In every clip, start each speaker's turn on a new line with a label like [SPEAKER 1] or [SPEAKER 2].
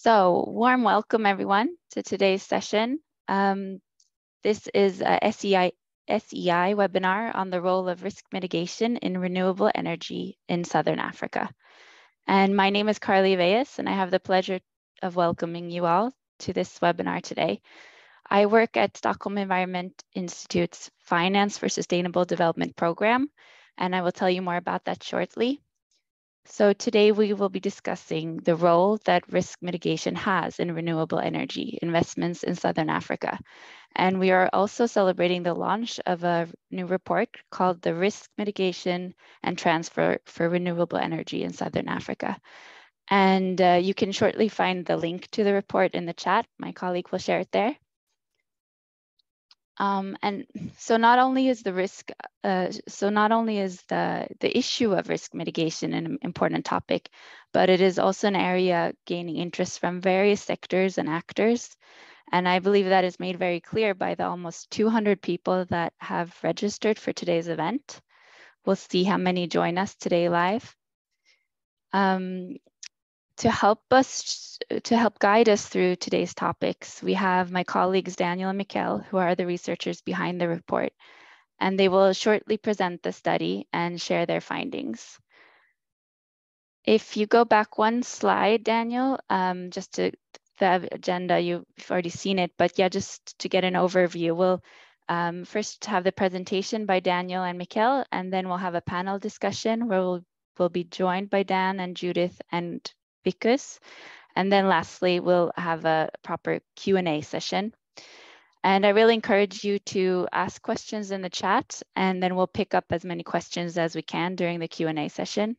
[SPEAKER 1] So warm welcome everyone to today's session. Um, this is a SEI, SEI webinar on the role of risk mitigation in renewable energy in Southern Africa. And my name is Carly Veas and I have the pleasure of welcoming you all to this webinar today. I work at Stockholm Environment Institute's Finance for Sustainable Development program, and I will tell you more about that shortly. So today we will be discussing the role that risk mitigation has in renewable energy investments in Southern Africa. And we are also celebrating the launch of a new report called the Risk Mitigation and Transfer for Renewable Energy in Southern Africa. And uh, you can shortly find the link to the report in the chat. My colleague will share it there. Um, and so not only is the risk, uh, so not only is the, the issue of risk mitigation an important topic, but it is also an area gaining interest from various sectors and actors. And I believe that is made very clear by the almost 200 people that have registered for today's event. We'll see how many join us today live. Um, to help us, to help guide us through today's topics, we have my colleagues Daniel and Miquel, who are the researchers behind the report, and they will shortly present the study and share their findings. If you go back one slide, Daniel, um, just to the agenda, you've already seen it, but yeah, just to get an overview, we'll um, first have the presentation by Daniel and Miquel, and then we'll have a panel discussion where we'll, we'll be joined by Dan and Judith and Wikus. And then lastly, we'll have a proper Q&A session. And I really encourage you to ask questions in the chat, and then we'll pick up as many questions as we can during the Q&A session.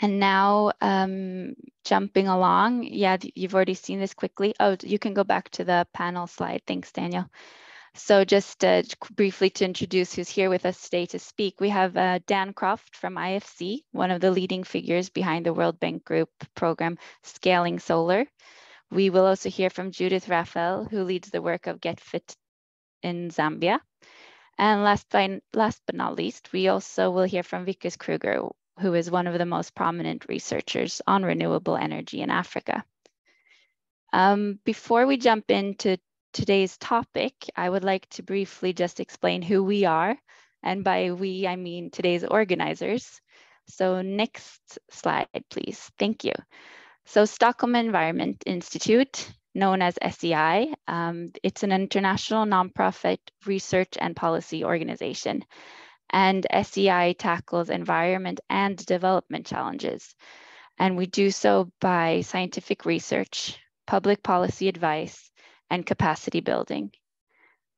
[SPEAKER 1] And now um, jumping along, yeah, you've already seen this quickly. Oh, you can go back to the panel slide. Thanks, Daniel. So just uh, briefly to introduce who's here with us today to speak, we have uh, Dan Croft from IFC, one of the leading figures behind the World Bank Group program Scaling Solar. We will also hear from Judith Raphael, who leads the work of GET FiT in Zambia. And last, by, last but not least, we also will hear from Wikus Kruger, who is one of the most prominent researchers on renewable energy in Africa. Um, before we jump into today's topic, I would like to briefly just explain who we are. And by we, I mean today's organizers. So next slide, please. Thank you. So Stockholm Environment Institute, known as SEI, um, it's an international nonprofit research and policy organization. And SEI tackles environment and development challenges. And we do so by scientific research, public policy advice, and capacity building.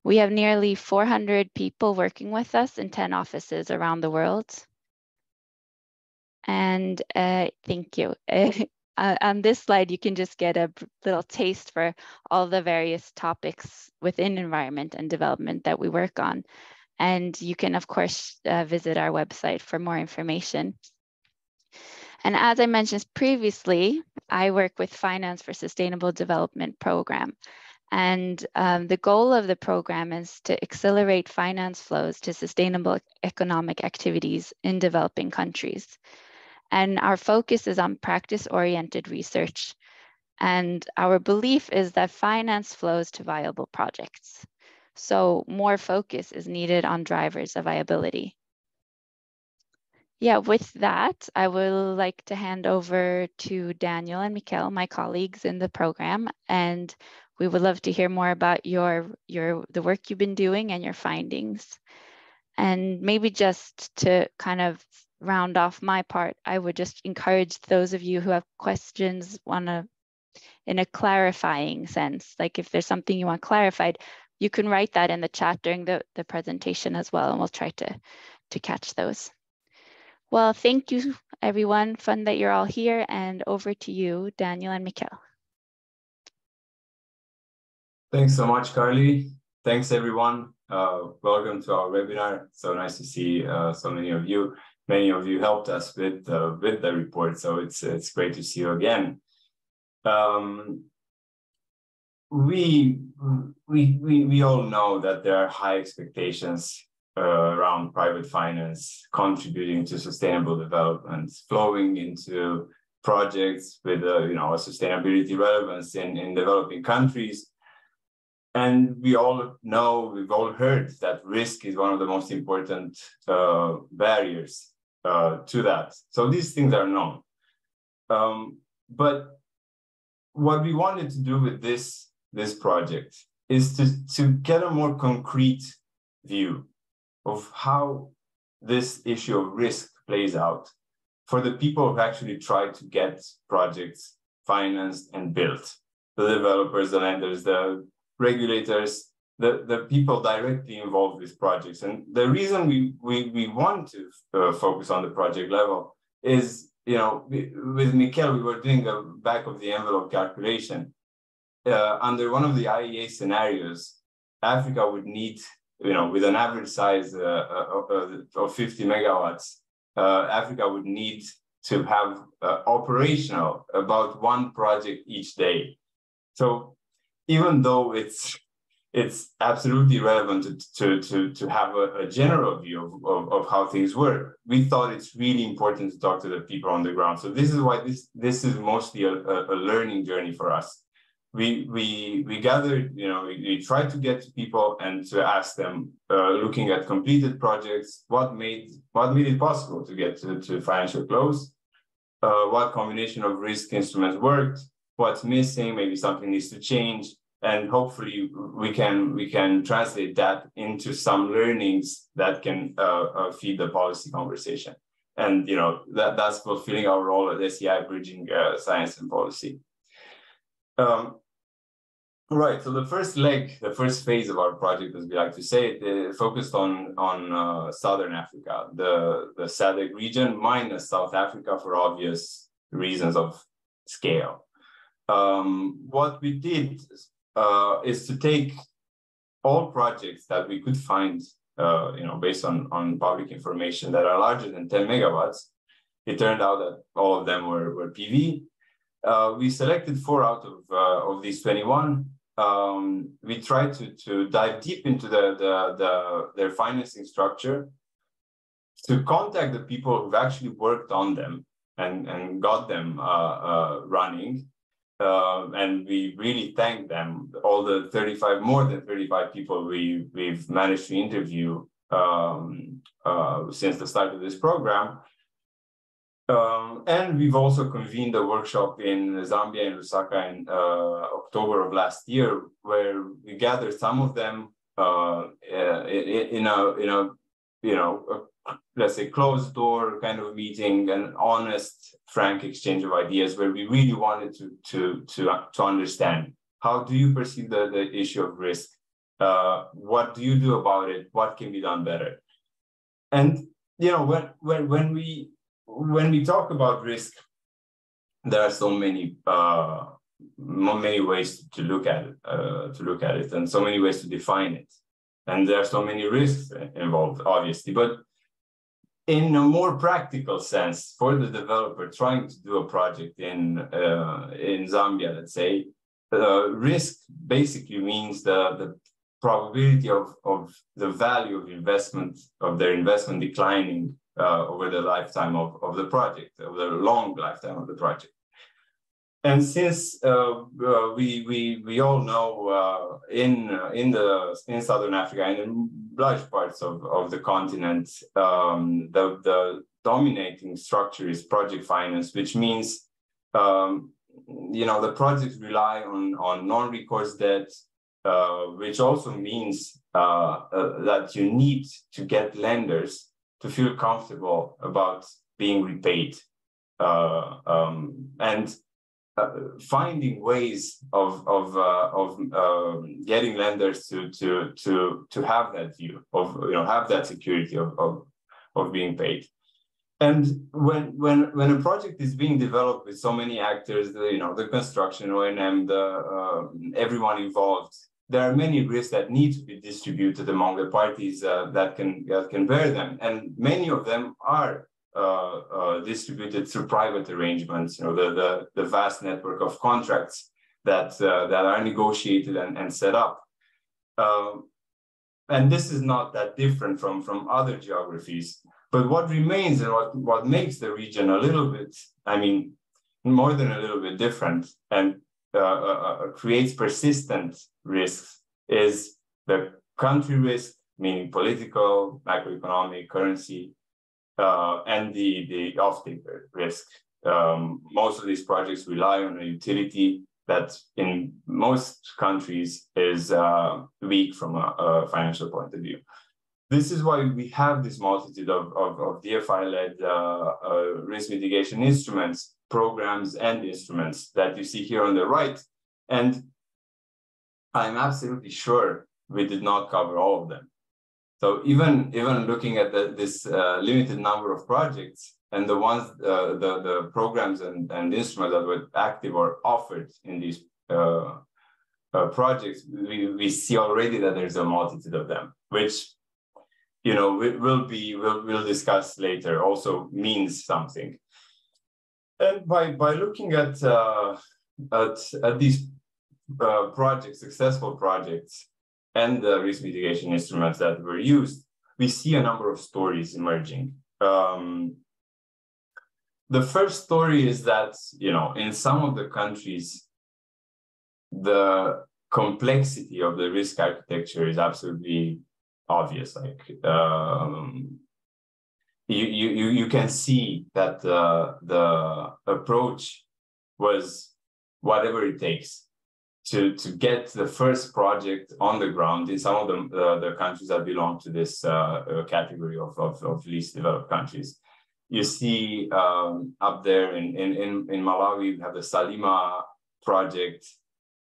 [SPEAKER 1] We have nearly 400 people working with us in 10 offices around the world. And uh, thank you. Uh, on this slide, you can just get a little taste for all the various topics within environment and development that we work on. And you can, of course, uh, visit our website for more information. And as I mentioned previously, I work with Finance for Sustainable Development program. And um, the goal of the program is to accelerate finance flows to sustainable economic activities in developing countries. And our focus is on practice oriented research. And our belief is that finance flows to viable projects. So more focus is needed on drivers of viability. Yeah, with that, I would like to hand over to Daniel and Miquel, my colleagues in the program, and we would love to hear more about your your the work you've been doing and your findings. And maybe just to kind of round off my part i would just encourage those of you who have questions want to in a clarifying sense like if there's something you want clarified you can write that in the chat during the, the presentation as well and we'll try to to catch those. Well thank you everyone. Fun that you're all here and over to you daniel and Miquel
[SPEAKER 2] Thanks so much, Carly. Thanks, everyone. Uh, welcome to our webinar. So nice to see uh, so many of you. Many of you helped us with uh, with the report, so it's it's great to see you again. Um, we we we we all know that there are high expectations uh, around private finance contributing to sustainable development, flowing into projects with uh, you know a sustainability relevance in, in developing countries. And we all know, we've all heard that risk is one of the most important uh, barriers uh, to that. So these things are known. Um, but what we wanted to do with this, this project is to, to get a more concrete view of how this issue of risk plays out for the people who actually try to get projects financed and built the developers, the lenders, the regulators, the, the people directly involved with projects. And the reason we, we, we want to uh, focus on the project level is, you know, with Miquel, we were doing a back of the envelope calculation. Uh, under one of the IEA scenarios, Africa would need, you know, with an average size uh, uh, uh of 50 megawatts, uh, Africa would need to have operational about one project each day. So even though it's it's absolutely relevant to, to, to, have a, a general view of, of, of, how things work. We thought it's really important to talk to the people on the ground. So this is why this, this is mostly a, a learning journey for us. We, we, we gathered, you know, we, we tried to get to people and to ask them, uh, looking at completed projects, what made, what made it possible to get to, to financial close, uh, what combination of risk instruments worked, what's missing, maybe something needs to change, and hopefully we can we can translate that into some learnings that can uh, uh, feed the policy conversation. And you know that that's fulfilling our role at SEI, bridging uh, science and policy. Um, Right. So the first leg, the first phase of our project, as we like to say, it, focused on on uh, southern Africa, the the SADC region, minus South Africa for obvious reasons of scale. Um, what we did uh, is to take all projects that we could find, uh, you know, based on, on public information that are larger than 10 megawatts. It turned out that all of them were, were PV. Uh, we selected four out of, uh, of these 21. Um, we tried to, to dive deep into the, the, the, their financing structure to contact the people who've actually worked on them and, and got them uh, uh, running uh, and we really thank them. All the 35, more than 35 people we, we've managed to interview um, uh, since the start of this program. Um, and we've also convened a workshop in Zambia in Lusaka in uh, October of last year, where we gathered some of them uh, in, in, a in a you know let's say closed door kind of meeting an honest frank exchange of ideas where we really wanted to to to to understand how do you perceive the, the issue of risk? Uh, what do you do about it? What can be done better? And you know when when when we when we talk about risk there are so many uh, many ways to look at it uh, to look at it and so many ways to define it. And there are so many risks involved obviously but in a more practical sense for the developer trying to do a project in uh, in Zambia, let's say, uh, risk basically means the, the probability of, of the value of investment of their investment declining uh, over the lifetime of, of the project, over the long lifetime of the project. And since uh, uh, we, we, we all know uh, in, in, the, in Southern Africa and in large parts of, of the continent, um, the, the dominating structure is project finance, which means um, you know the projects rely on, on non-recourse debt, uh, which also means uh, uh, that you need to get lenders to feel comfortable about being repaid. Um, and uh, finding ways of of uh, of um, getting lenders to to to to have that view of you know have that security of of, of being paid. And when when when a project is being developed with so many actors the, you know the construction O&M the uh, everyone involved there are many risks that need to be distributed among the parties uh, that can that can bear them. And many of them are uh, uh, distributed through private arrangements, you know, the, the, the vast network of contracts that, uh, that are negotiated and, and set up. Um, and this is not that different from, from other geographies. But what remains and what, what makes the region a little bit, I mean, more than a little bit different and uh, creates persistent risks is the country risk, meaning political, macroeconomic, currency, uh, and the, the off-taker risk. Um, most of these projects rely on a utility that in most countries is uh, weak from a, a, financial point of view. This is why we have this multitude of, of, of DFI-led uh, uh, risk mitigation instruments, programs, and instruments that you see here on the right. And I'm absolutely sure we did not cover all of them. So even, even looking at the, this uh, limited number of projects, and the ones, uh, the, the programs and, and instruments that were active or offered in these uh, uh, projects, we, we see already that there's a multitude of them, which, you know, we, will be, we'll, we'll discuss later, also means something. And by, by looking at, uh, at, at these uh, projects, successful projects, and the risk mitigation instruments that were used, we see a number of stories emerging. Um, the first story is that you know in some of the countries the complexity of the risk architecture is absolutely obvious like um, you, you you can see that uh, the approach was whatever it takes to to get the first project on the ground in some of the uh, the countries that belong to this uh, uh category of, of, of least developed countries you see um, up there in, in, in, Malawi, we have the Salima project.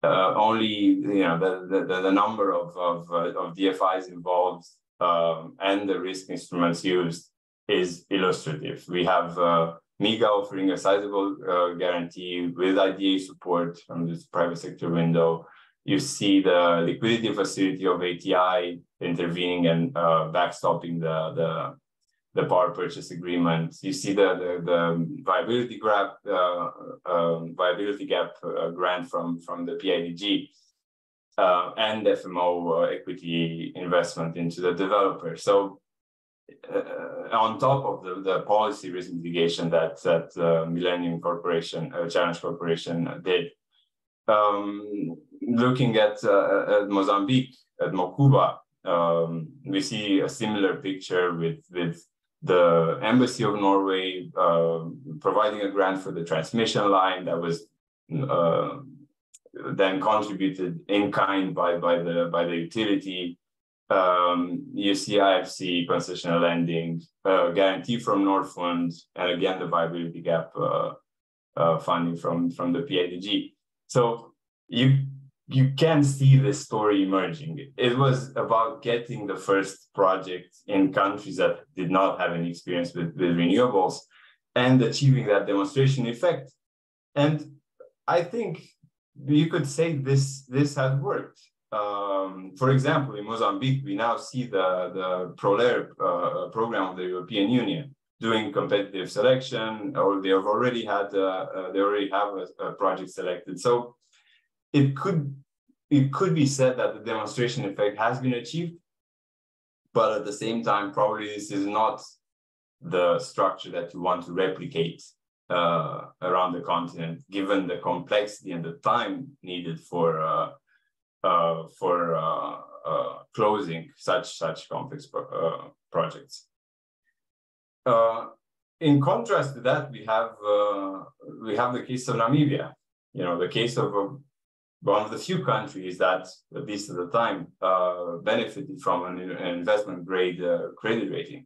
[SPEAKER 2] Uh, only you know the, the, the number of, of, uh, of DFIs involved um, and the risk instruments used is illustrative. We have uh, MIGA offering a sizable uh, guarantee with IDA support from this private sector window. You see the liquidity facility of ATI intervening and uh, backstopping the, the the power purchase agreement. You see the the, the viability gap uh, um, viability gap uh, grant from from the PIDG uh, and FMO uh, equity investment into the developer. So. Uh, on top of the, the policy risk mitigation that that uh, Millennium Corporation, Challenge Corporation did, um, looking at, at Mozambique, at Mocuba, um, we see a similar picture with with the embassy of Norway uh, providing a grant for the transmission line that was uh, then contributed in kind by, by the by the utility. Um, you see IFC concessional lending, uh, guarantee from Norfund, and again the viability gap uh, uh, funding from from the PIDG. So you you can see this story emerging. It was about getting the first project in countries that did not have any experience with, with renewables and achieving that demonstration effect. And I think you could say this, this has worked. Um, for example, in Mozambique, we now see the, the PROLER uh, program of the European Union doing competitive selection, or they have already had, uh, uh, they already have a, a project selected. So it could it could be said that the demonstration effect has been achieved, but at the same time, probably this is not the structure that you want to replicate uh, around the continent, given the complexity and the time needed for uh, for uh, uh, closing such such complex pro uh, projects. in contrast to that, we have we have the case of Namibia. You know, the case of one of the few countries that, at least at the time, uh, benefited from an, an investment grade uh, credit rating.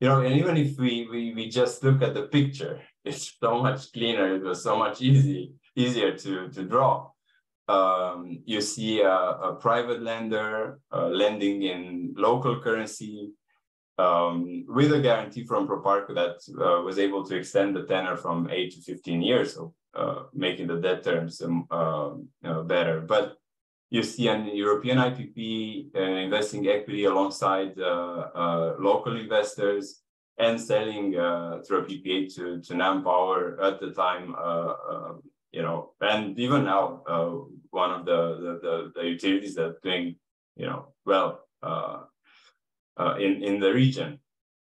[SPEAKER 2] You know, and even if we, we we just look at the picture, it's so much cleaner. It was so much easy easier to to draw. Um, you see a, a private lender uh, lending in local currency um, with a guarantee from Proparco that uh, was able to extend the tenor from eight to 15 years. So uh, making the debt terms um, uh, better. But you see an European IPP uh, investing equity alongside local investors and selling through a PPA to, to NamPower at the time you know, and even now, uh, one of the, the, the, utilities that are doing, you know, well uh, uh, in, in the region.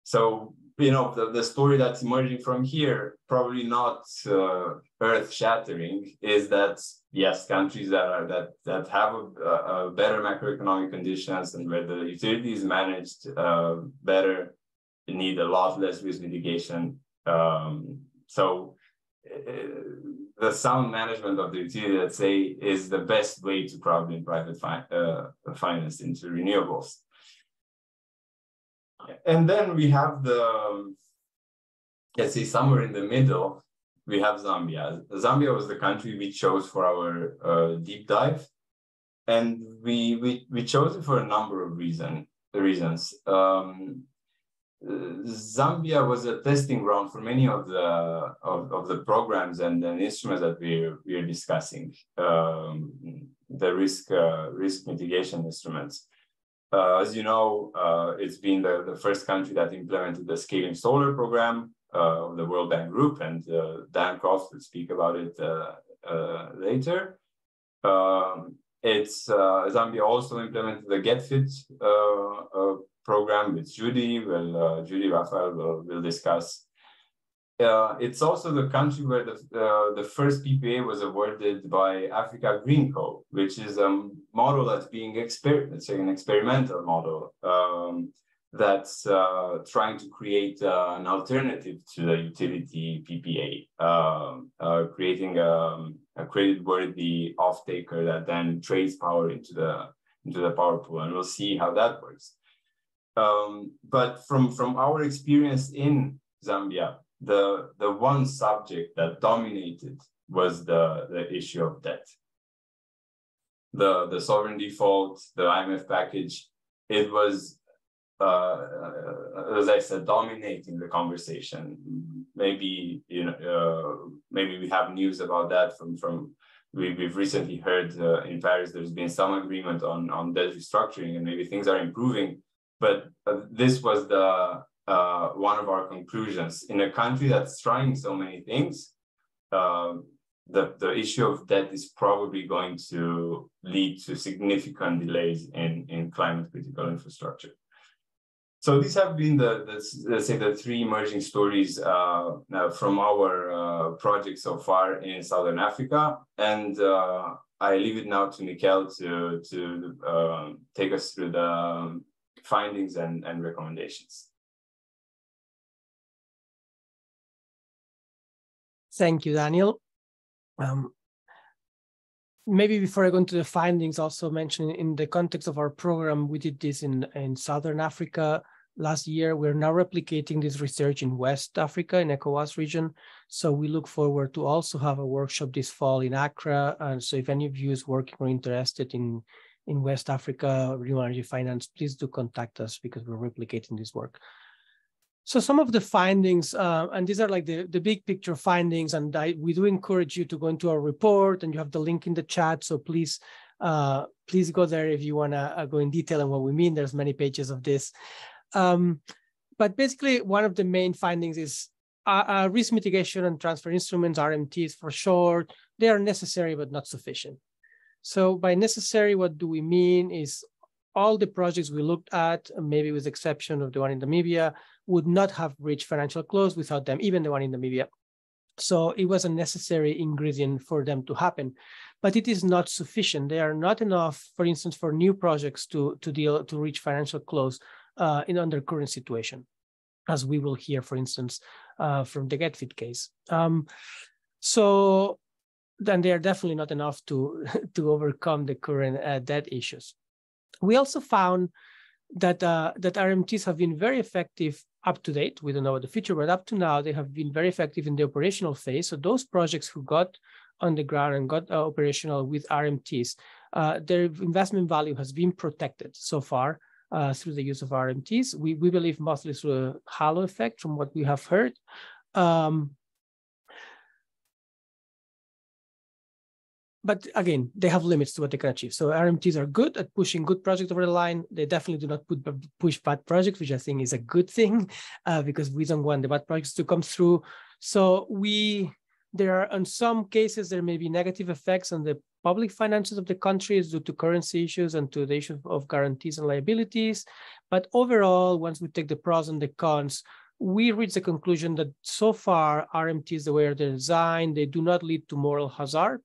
[SPEAKER 2] So you know the, the story that's emerging from here probably not uh, earth shattering is that yes countries that are that that have a, a better macroeconomic conditions and where the utility is managed uh, better need a lot less risk mitigation um, so uh, the sound management of the utility let's say is the best way to probably private fi- uh, finance into renewables and then we have the, let's say somewhere in the middle, we have Zambia. Zambia was the country we chose for our uh, deep dive. And we, we, we chose it for a number of reason, reasons. Um, Zambia was a testing ground for many of the of, of the programs and, the instruments that we're we're discussing, um, the risk uh, risk mitigation instruments. Uh, as you know, uh, it's been the, the first country that implemented the Scaling Solar program uh, of the World Bank Group, and uh, Dan Croft will speak about it uh, later. Um, it's Zambia also implemented the GET FiT program with Judy. Well, Judy Raphael will, will discuss uh, it's also the country where the, uh, the first PPA was awarded by Africa GreenCo, which is a model that's being exper- it's an experimental model um, that's uh, trying to create uh, an alternative to the utility PPA, um, uh, creating a, um, a credit-worthy off-taker that then trades power into the into the power pool, and we'll see how that works. Um, but from from our experience in Zambia, the the one subject that dominated was the the issue of debt. The the sovereign default, the IMF package, it was uh, as I said, dominating the conversation. Maybe you know, uh, maybe we have news about that from from we, we've recently heard uh, in Paris there's been some agreement on on debt restructuring and maybe things are improving. But uh, this was the uh, one of our conclusions. In a country that's trying so many things, uh, the, the issue of debt is probably going to lead to significant delays in, in climate critical infrastructure. So these have been the, the let's say the three emerging stories uh, from our uh, project so far in Southern Africa, and uh, I leave it now to Miquel to to uh, take us through the findings and, and recommendations.
[SPEAKER 3] Thank you, Daniel. Um, maybe before I go into the findings, also mention in the context of our program, we did this in, in Southern Africa last year. We're now replicating this research in West Africa, in ECOWAS region. So we look forward to also have a workshop this fall in Accra. And so if any of you is working or interested in, in West Africa, renewable energy finance, please do contact us because we're replicating this work. So some of the findings, uh, and these are like the, the big picture findings, and I, we do encourage you to go into our report, and you have the link in the chat. So please, uh, please go there if you want to uh, go in detail on what we mean. There's many pages of this. Um, but basically, one of the main findings is uh, uh risk mitigation and transfer instruments, RMTs for short, they are necessary but not sufficient. So by necessary, what do we mean is all the projects we looked at, maybe with exception of the one in Namibia, would not have reached financial close without them, even the one in Namibia. So it was a necessary ingredient for them to happen, but it is not sufficient. They are not enough, for instance, for new projects to, to deal to reach financial close uh, in under current situation, as we will hear, for instance, uh, from the GET FiT case. Um, so then they are definitely not enough to to overcome the current uh, debt issues. We also found that uh, that RMTs have been very effective up to date. We don't know what the future, but up to now, they have been very effective in the operational phase. So those projects who got on the ground and got uh, operational with RMTs, uh, their investment value has been protected so far uh, through the use of RMTs. We, we believe mostly through a halo effect from what we have heard. Um, but again, they have limits to what they can achieve. So RMTs are good at pushing good projects over the line. They definitely do not put, push bad projects, which I think is a good thing uh, because we don't want the bad projects to come through. So we, there are in some cases, there may be negative effects on the public finances of the countries due to currency issues and to the issue of guarantees and liabilities. But overall, once we take the pros and the cons, we reach the conclusion that so far RMTs, the way they're designed, they do not lead to moral hazard,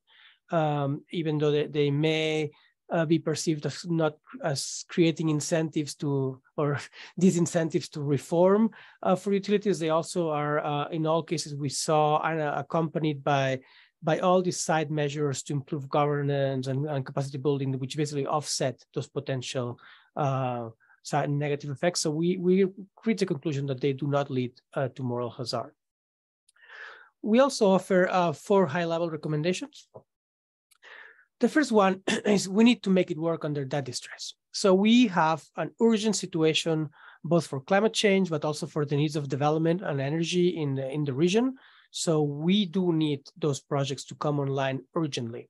[SPEAKER 3] um, even though they, they may uh, be perceived as not as creating incentives to or disincentives to reform uh, for utilities. They also are, uh, in all cases, we saw uh, accompanied by by all these side measures to improve governance and, and capacity building, which basically offset those potential uh, side negative effects. So we we reach the conclusion that they do not lead uh, to moral hazard. We also offer four high-level recommendations. The first one is we need to make it work under that distress. So we have an urgent situation, both for climate change, but also for the needs of development and energy in the, in the region. So we do need those projects to come online urgently.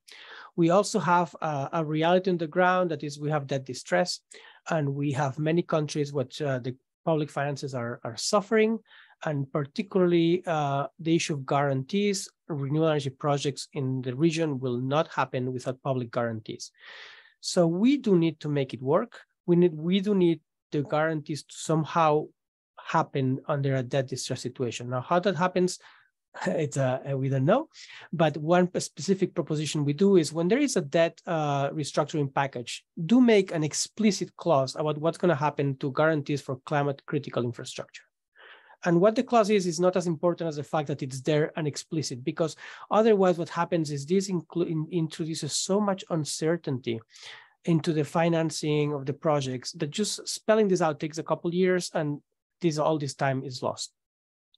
[SPEAKER 3] We also have a, a reality on the ground that is we have that distress and we have many countries which uh, the public finances are, are suffering and particularly uh, the issue of guarantees, renewable energy projects in the region will not happen without public guarantees. So we do need to make it work. We need we do need the guarantees to somehow happen under a debt distress situation. Now, how that happens, it's a, we don't know. But one specific proposition we do is when there is a debt uh, restructuring package, do make an explicit clause about what's going to happen to guarantees for climate critical infrastructure. And what the clause is, is not as important as the fact that it's there and explicit, because otherwise what happens is this in, introduces so much uncertainty into the financing of the projects that just spelling this out takes a couple years and this all this time is lost.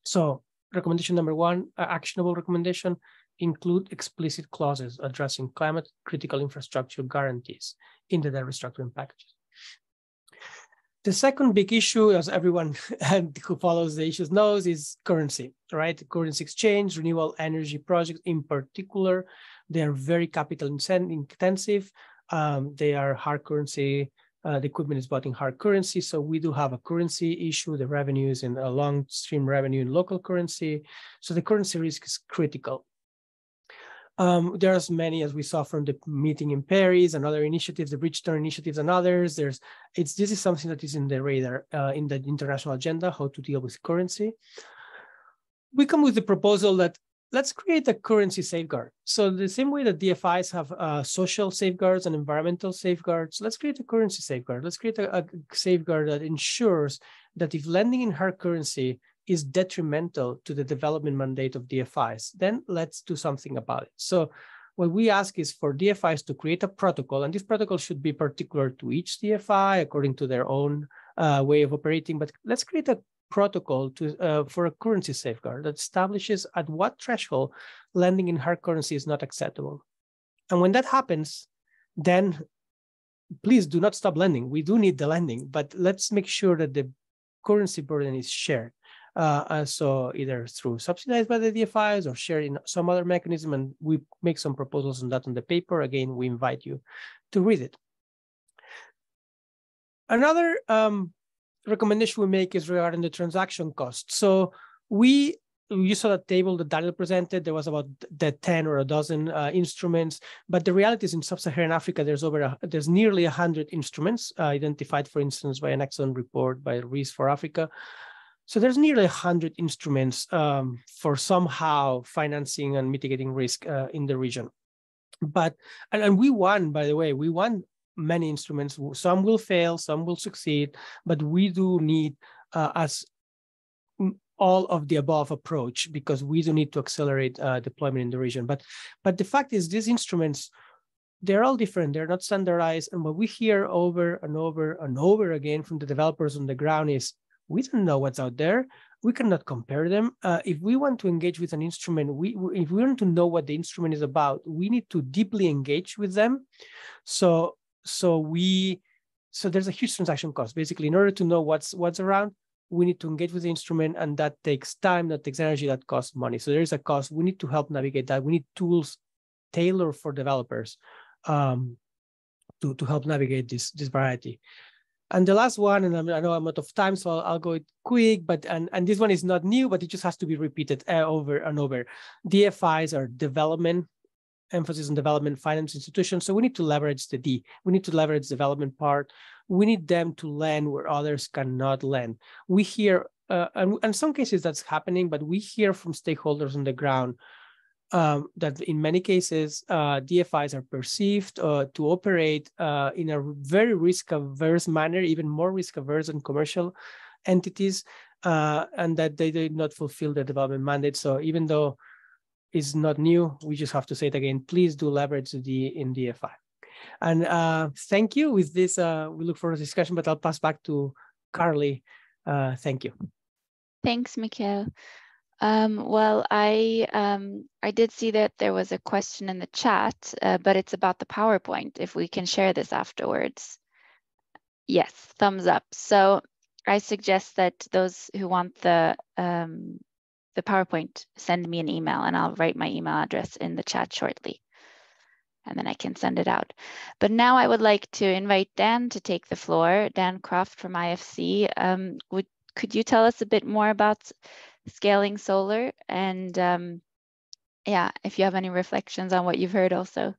[SPEAKER 3] So recommendation number one, actionable recommendation, include explicit clauses addressing climate critical infrastructure guarantees in the debt restructuring packages. The second big issue, as everyone who follows the issues knows, is currency, right? Currency exchange, renewable energy projects in particular, they are very capital intensive. Um, they are hard currency. Uh, the equipment is bought in hard currency. So we do have a currency issue. The revenue is in a long stream revenue in local currency. So the currency risk is critical. Um, there's many, as we saw from the meeting in Paris and other initiatives, the Bridgetown initiatives and others. There's, it's this is something that is in the radar uh, in the international agenda, how to deal with currency. We come with the proposal that let's create a currency safeguard. So the same way that DFIs have uh, social safeguards and environmental safeguards, let's create a currency safeguard. Let's create a, a safeguard that ensures that if lending in hard currency is detrimental to the development mandate of DFIs, then let's do something about it. So what we ask is for DFIs to create a protocol, and this protocol should be particular to each DFI according to their own uh, way of operating, but let's create a protocol to, uh, for a currency safeguard that establishes at what threshold lending in hard currency is not acceptable. And when that happens, then please do not stop lending. We do need the lending, but let's make sure that the currency burden is shared. Uh, so either through subsidized by the DFIs or shared in some other mechanism, and we make some proposals on that on the paper. Again, we invite you to read it. Another um, recommendation we make is regarding the transaction cost. So we you saw that table that Daniel presented. There was about the 10 or a dozen uh, instruments, but the reality is in sub-Saharan Africa, there's over a, there's nearly 100 instruments uh, identified, for instance, by an excellent report by RES4Africa. So there's nearly 100 instruments um, for somehow financing and mitigating risk uh, in the region. But, and, and we won, by the way, we won many instruments. Some will fail, some will succeed, but we do need uh, as all of the above approach because we do need to accelerate uh, deployment in the region. But, but the fact is these instruments, they're all different. They're not standardized. And what we hear over and over and over again from the developers on the ground is we don't know what's out there. We cannot compare them. Uh, if we want to engage with an instrument, we if we want to know what the instrument is about, we need to deeply engage with them. So so we so there's a huge transaction cost. Basically, in order to know what's what's around, we need to engage with the instrument, and that takes time, that takes energy, that costs money. So there is a cost. We need to help navigate that. We need tools tailored for developers um, to to help navigate this this variety. And the last one, and I know I'm out of time, so I'll, I'll go it quick, but and, and this one is not new, but it just has to be repeated uh, over and over. DFIs are development, emphasis on development finance institutions. So we need to leverage the D. We need to leverage development part. We need them to lend where others cannot lend. We hear uh, and in some cases that's happening, but we hear from stakeholders on the ground um, that in many cases uh, DFIs are perceived uh, to operate uh, in a very risk-averse manner, even more risk-averse than commercial entities, uh, and that they did not fulfill their development mandate. So even though it's not new, we just have to say it again. Please do leverage the in DFI. And uh, thank you. With this, uh, we look forward to discussion, but I'll pass back to Carly. thank you.
[SPEAKER 1] Thanks, Miquel. Um, well, I um, I did see that there was a question in the chat, uh, but it's about the PowerPoint. If we can share this afterwards. Yes, thumbs up. So I suggest that those who want the um, the PowerPoint send me an email, and I'll write my email address in the chat shortly, and then I can send it out. But now I would like to invite Dan to take the floor. Dan Croft from IFC. Um, would could you tell us a bit more about scaling solar and um, yeah, if you have any reflections on what you've heard also.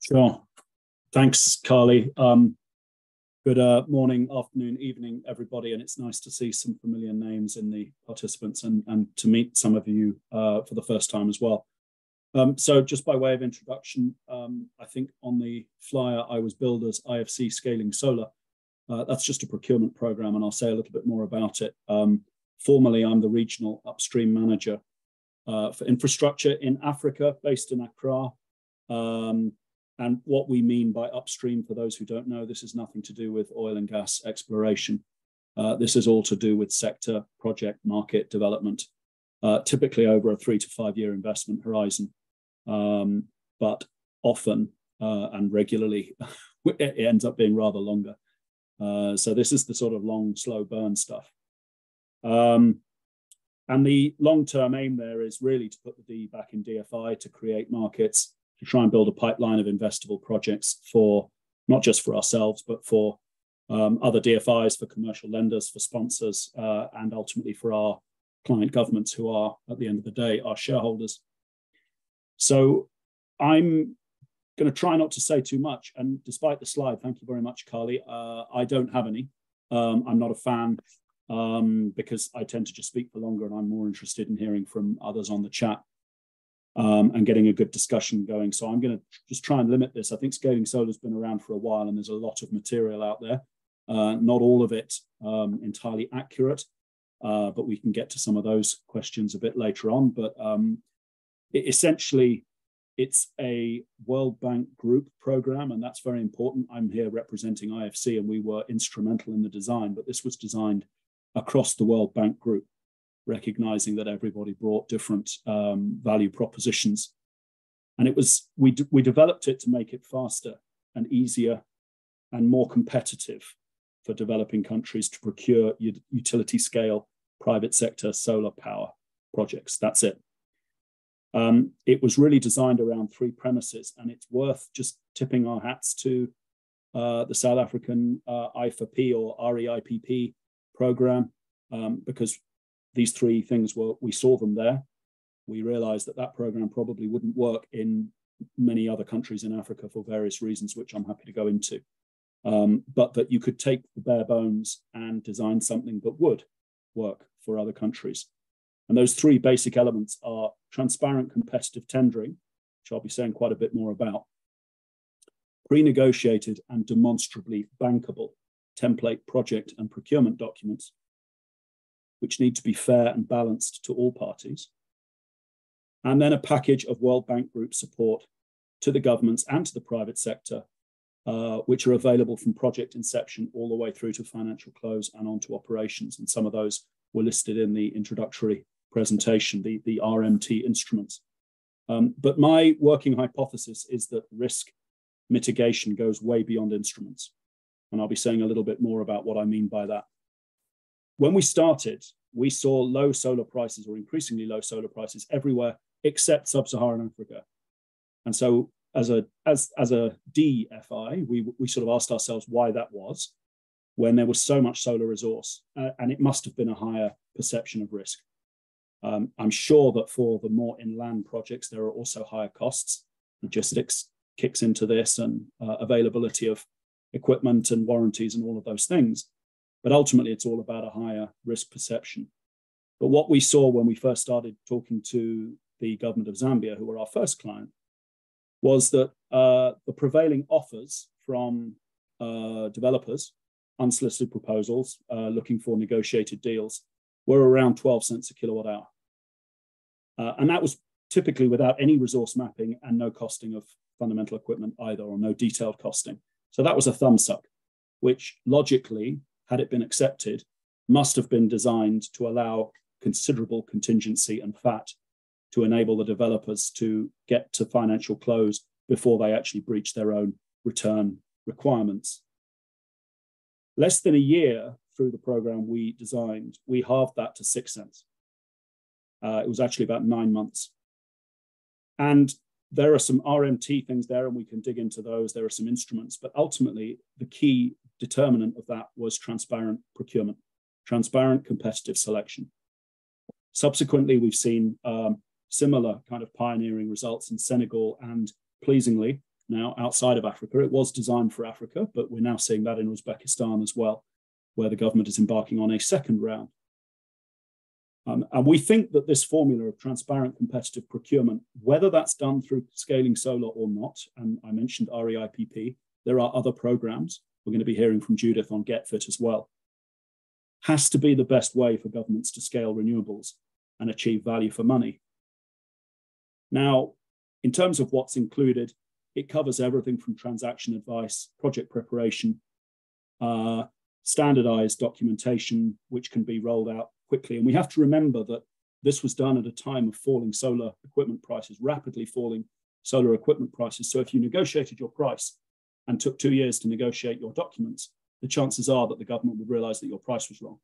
[SPEAKER 4] Sure. Thanks, Carly. Um, good uh, morning, afternoon, evening, everybody. And it's nice to see some familiar names in the participants and, and to meet some of you uh, for the first time as well. Um, so just by way of introduction, um, I think on the flyer I was billed as IFC Scaling Solar. Uh, that's just a procurement program, and I'll say a little bit more about it. Um, formally, I'm the regional upstream manager uh, for infrastructure in Africa, based in Accra. Um, and what we mean by upstream, for those who don't know, this is nothing to do with oil and gas exploration. Uh, this is all to do with sector, project, market development, uh, typically over a three to five year investment horizon. Um, but often uh, and regularly, it ends up being rather longer. Uh, so this is the sort of long, slow burn stuff. Um, and the long-term aim there is really to put the D back in DFI to create markets, to try and build a pipeline of investable projects for not just for ourselves, but for um, other DFIs, for commercial lenders, for sponsors, uh, and ultimately for our client governments who are, at the end of the day, our shareholders. So I'm going to try not to say too much. And despite the slide, thank you very much, Carly. Uh, I don't have any. Um, I'm not a fan um, because I tend to just speak for longer and I'm more interested in hearing from others on the chat um, and getting a good discussion going. So I'm going to just try and limit this. I think scaling solar has been around for a while and there's a lot of material out there. Uh, not all of it um, entirely accurate, uh, but we can get to some of those questions a bit later on. But um, essentially, it's a World Bank Group program, and that's very important. I'm here representing IFC, and we were instrumental in the design, but this was designed across the World Bank Group, recognizing that everybody brought different um, value propositions. And it was we, we developed it to make it faster and easier and more competitive for developing countries to procure utility scale private sector solar power projects. That's it. Um, it was really designed around three premises, and it's worth just tipping our hats to uh, the South African uh, I4P or REIPP program um, because these three things were we saw them there. We realized that that program probably wouldn't work in many other countries in Africa for various reasons, which I'm happy to go into. Um, but that you could take the bare bones and design something that would work for other countries. And those three basic elements are transparent competitive tendering, which I'll be saying quite a bit more about, pre-negotiated and demonstrably bankable template project and procurement documents, which need to be fair and balanced to all parties, and then a package of World Bank Group support to the governments and to the private sector, uh, which are available from project inception all the way through to financial close and onto operations. And some of those were listed in the introductory presentation, the, the RMT instruments. Um, but my working hypothesis is that risk mitigation goes way beyond instruments. And I'll be saying a little bit more about what I mean by that. When we started, we saw low solar prices or increasingly low solar prices everywhere except sub-Saharan Africa. And so as a as as a DFI, we we sort of asked ourselves why that was when there was so much solar resource, uh, and it must have been a higher perception of risk. Um, I'm sure that for the more inland projects, there are also higher costs. Logistics kicks into this and uh, availability of equipment and warranties and all of those things. But ultimately, it's all about a higher risk perception. But what we saw when we first started talking to the government of Zambia, who were our first client, was that uh, the prevailing offers from uh, developers, unsolicited proposals uh, looking for negotiated deals, were around 12 cents a kilowatt hour. Uh, and that was typically without any resource mapping and no costing of fundamental equipment either, or no detailed costing. So that was a thumb suck, which logically, had it been accepted, must have been designed to allow considerable contingency and fat to enable the developers to get to financial close before they actually breach their own return requirements. Less than a year through the program we designed, we halved that to six cents. Uh, it was actually about nine months. And there are some RMT things there, and we can dig into those. There are some instruments, but ultimately, the key determinant of that was transparent procurement, transparent competitive selection. Subsequently, we've seen um, similar kind of pioneering results in Senegal and pleasingly now outside of Africa. It was designed for Africa, but we're now seeing that in Uzbekistan as well, where the government is embarking on a second round. Um, and we think that this formula of transparent competitive procurement, whether that's done through scaling solar or not, and I mentioned REIPP, there are other programs. We're going to be hearing from Judith on GET FiT as well, has to be the best way for governments to scale renewables and achieve value for money. Now, in terms of what's included, it covers everything from transaction advice, project preparation, uh, standardized documentation, which can be rolled out quickly. And we have to remember that this was done at a time of falling solar equipment prices, rapidly falling solar equipment prices. So if you negotiated your price and took two years to negotiate your documents, the chances are that the government would realize that your price was wrong.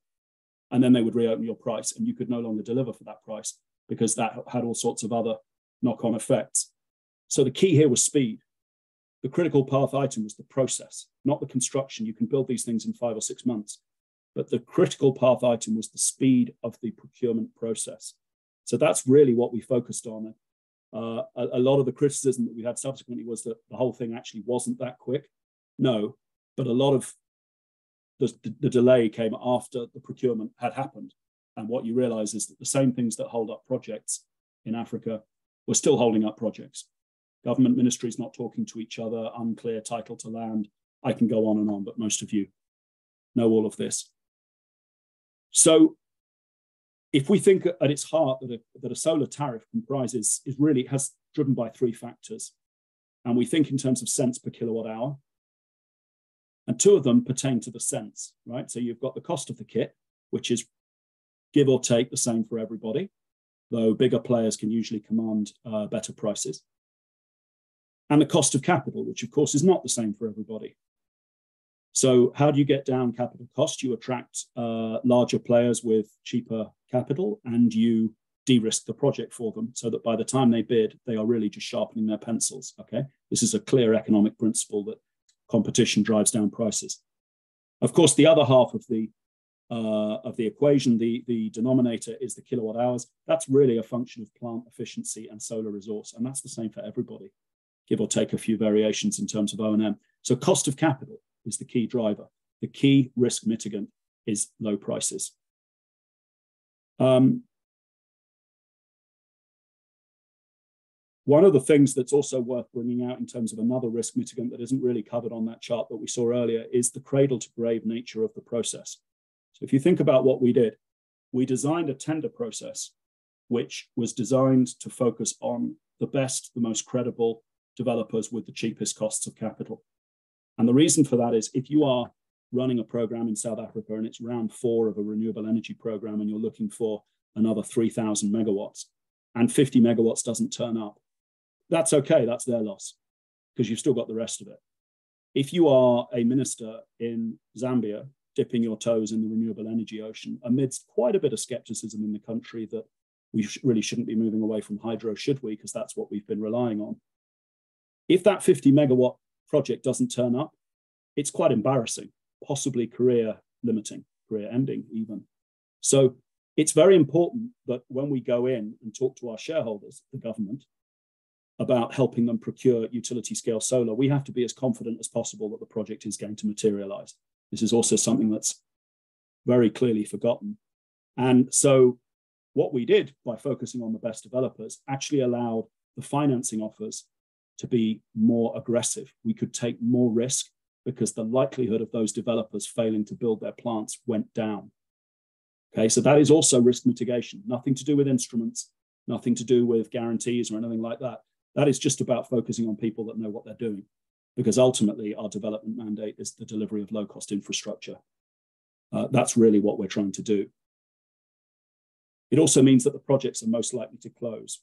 [SPEAKER 4] And then they would reopen your price and you could no longer deliver for that price because that had all sorts of other knock on effects. So the key here was speed. The critical path item was the process, not the construction. You can build these things in five or six months. But the critical path item was the speed of the procurement process. So that's really what we focused on. Uh, a, a, lot of the criticism that we had subsequently was that the whole thing actually wasn't that quick. No, but a lot of the, the, the delay came after the procurement had happened. And what you realize is that the same things that hold up projects in Africa were still holding up projects. Government ministries not talking to each other, unclear title to land. I can go on and on, but most of you know all of this. So if we think at its heart that a, that a solar tariff comprises is really has driven by three factors, and we think in terms of cents per kilowatt hour, and two of them pertain to the cents, right? So you've got the cost of the kit, which is give or take the same for everybody, though bigger players can usually command uh, better prices. And the cost of capital, which of course is not the same for everybody. So how do you get down capital cost? You attract uh, larger players with cheaper capital and you de-risk the project for them so that by the time they bid, they are really just sharpening their pencils, okay? This is a clear economic principle that competition drives down prices. Of course, the other half of the uh, of the equation, the, the denominator is the kilowatt hours. That's really a function of plant efficiency and solar resource. And that's the same for everybody, give or take a few variations in terms of O&M. So cost of capital is the key driver. The key risk mitigant is low prices. Um, one of the things that's also worth bringing out in terms of another risk mitigant that isn't really covered on that chart that we saw earlier is the cradle to grave nature of the process. So if you think about what we did, we designed a tender process which was designed to focus on the best, the most credible developers with the cheapest costs of capital. And the reason for that is if you are running a program in South Africa and it's round four of a renewable energy program and you're looking for another 3,000 megawatts and 50 megawatts doesn't turn up, that's okay. That's their loss because you've still got the rest of it. If you are a minister in Zambia dipping your toes in the renewable energy ocean amidst quite a bit of skepticism in the country that we sh- really shouldn't be moving away from hydro, should we? Because that's what we've been relying on. If that 50 megawatt project doesn't turn up, it's quite embarrassing, possibly career limiting, career ending even. So it's very important that when we go in and talk to our shareholders, the government, about helping them procure utility scale solar, we have to be as confident as possible that the project is going to materialize. This is also something that's very clearly forgotten. And so what we did by focusing on the best developers actually allowed the financing offers to be more aggressive. We could take more risk because the likelihood of those developers failing to build their plants went down. Okay, so that is also risk mitigation, nothing to do with instruments, nothing to do with guarantees or anything like that. That is just about focusing on people that know what they're doing, because ultimately our development mandate is the delivery of low cost infrastructure. Uh, that's really what we're trying to do. It also means that the projects are most likely to close.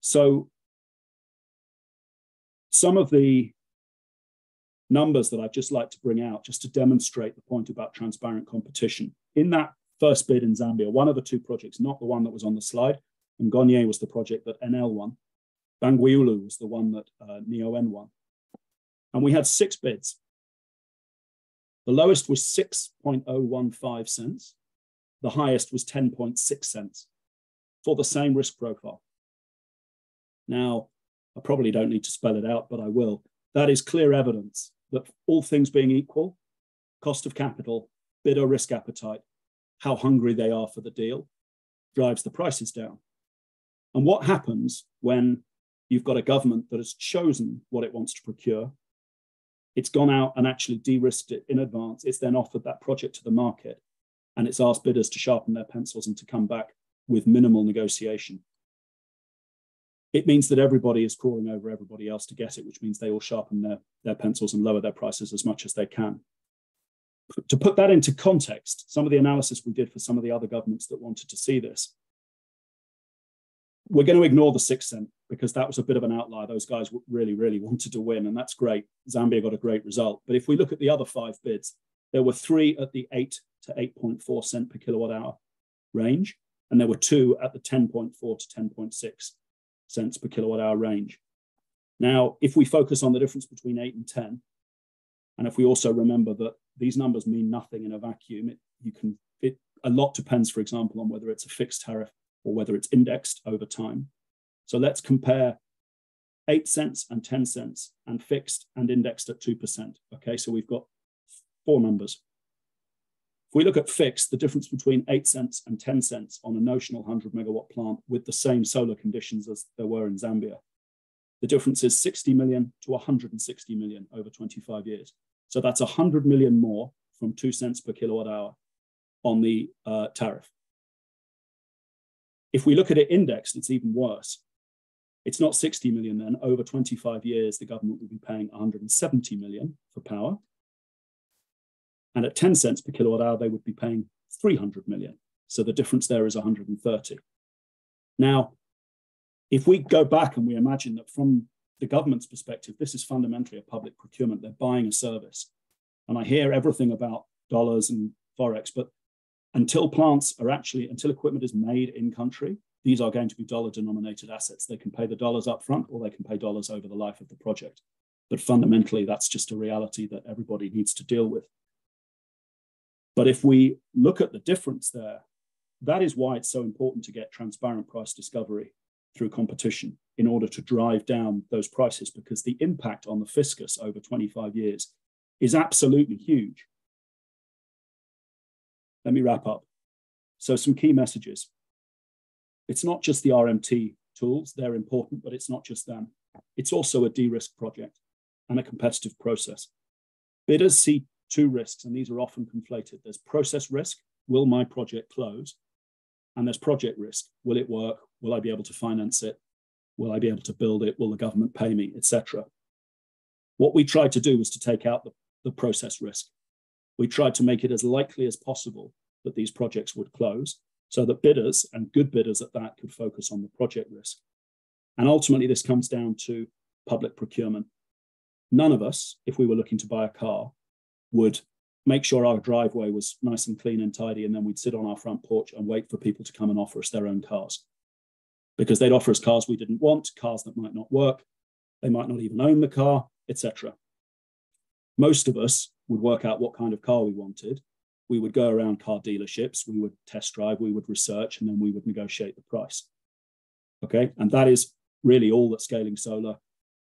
[SPEAKER 4] So some of the numbers that I'd just like to bring out just to demonstrate the point about transparent competition. In that first bid in Zambia, one of the two projects, not the one that was on the slide, Ngonye was the project that Enel won. Bangweulu was the one that uh, Neoen won. And we had six bids. The lowest was 6.015 cents. The highest was 10.6 cents for the same risk profile. Now, I probably don't need to spell it out, but I will. That is clear evidence that all things being equal, cost of capital, bidder risk appetite, how hungry they are for the deal, drives the prices down. And what happens when you've got a government that has chosen what it wants to procure? It's gone out and actually de risked it in advance. It's then offered that project to the market and it's asked bidders to sharpen their pencils and to come back with minimal negotiation. It means that everybody is crawling over everybody else to get it, which means they all sharpen their, their pencils and lower their prices as much as they can. To put that into context, some of the analysis we did for some of the other governments that wanted to see this, we're going to ignore the six cent because that was a bit of an outlier. Those guys really, really wanted to win, and that's great. Zambia got a great result. But if we look at the other five bids, there were three at the 8 to 8.4 cent per kilowatt hour range, and there were two at the 10.4 to 10.6 cents per kilowatt hour range. Now, if we focus on the difference between 8 and 10, and if we also remember that these numbers mean nothing in a vacuum, it, you can it a lot depends, for example, on whether it's a fixed tariff or whether it's indexed over time. So let's compare 8 cents and 10 cents and fixed and indexed at 2%. Okay, so we've got four numbers. If we look at fixed, the difference between 8 cents and 10 cents on a notional 100 megawatt plant with the same solar conditions as there were in Zambia, the difference is 60 million to 160 million over 25 years. So that's 100 million more from 2 cents per kilowatt hour on the uh, tariff. If we look at it indexed, it's even worse. It's not 60 million then. Over 25 years, the government will be paying 170 million for power. And at 10 cents per kilowatt hour, they would be paying 300 million. So the difference there is 130. Now, if we go back and we imagine that from the government's perspective, this is fundamentally a public procurement, they're buying a service. And I hear everything about dollars and Forex, but until plants are actually, until equipment is made in country, these are going to be dollar denominated assets. They can pay the dollars up front or they can pay dollars over the life of the project. But fundamentally, that's just a reality that everybody needs to deal with. But if we look at the difference there, that is why it's so important to get transparent price discovery through competition in order to drive down those prices because the impact on the fiscus over 25 years is absolutely huge. Let me wrap up. So, some key messages. It's not just the RMT tools, they're important, but it's not just them. It's also a de risk project and a competitive process. Bidders see two risks, and these are often conflated. There's process risk will my project close? And there's project risk will it work? Will I be able to finance it? Will I be able to build it? Will the government pay me, etc.? What we tried to do was to take out the, the process risk. We tried to make it as likely as possible that these projects would close so that bidders and good bidders at that could focus on the project risk. And ultimately, this comes down to public procurement. None of us, if we were looking to buy a car, would make sure our driveway was nice and clean and tidy, and then we'd sit on our front porch and wait for people to come and offer us their own cars. Because they'd offer us cars we didn't want, cars that might not work, they might not even own the car, etc. Most of us would work out what kind of car we wanted, we would go around car dealerships, we would test drive, we would research, and then we would negotiate the price. Okay, and that is really all that scaling solar,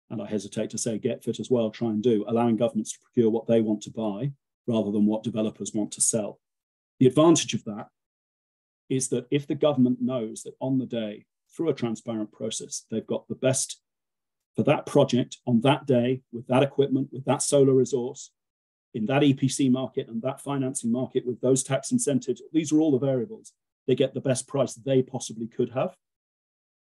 [SPEAKER 4] and I hesitate to say GET FiT as well, try and do, allowing governments to procure what they want to buy rather than what developers want to sell. The advantage of that is that if the government knows that on the day, through a transparent process, they've got the best for that project on that day with that equipment, with that solar resource, in that EPC market and that financing market with those tax incentives, these are all the variables. They get the best price they possibly could have.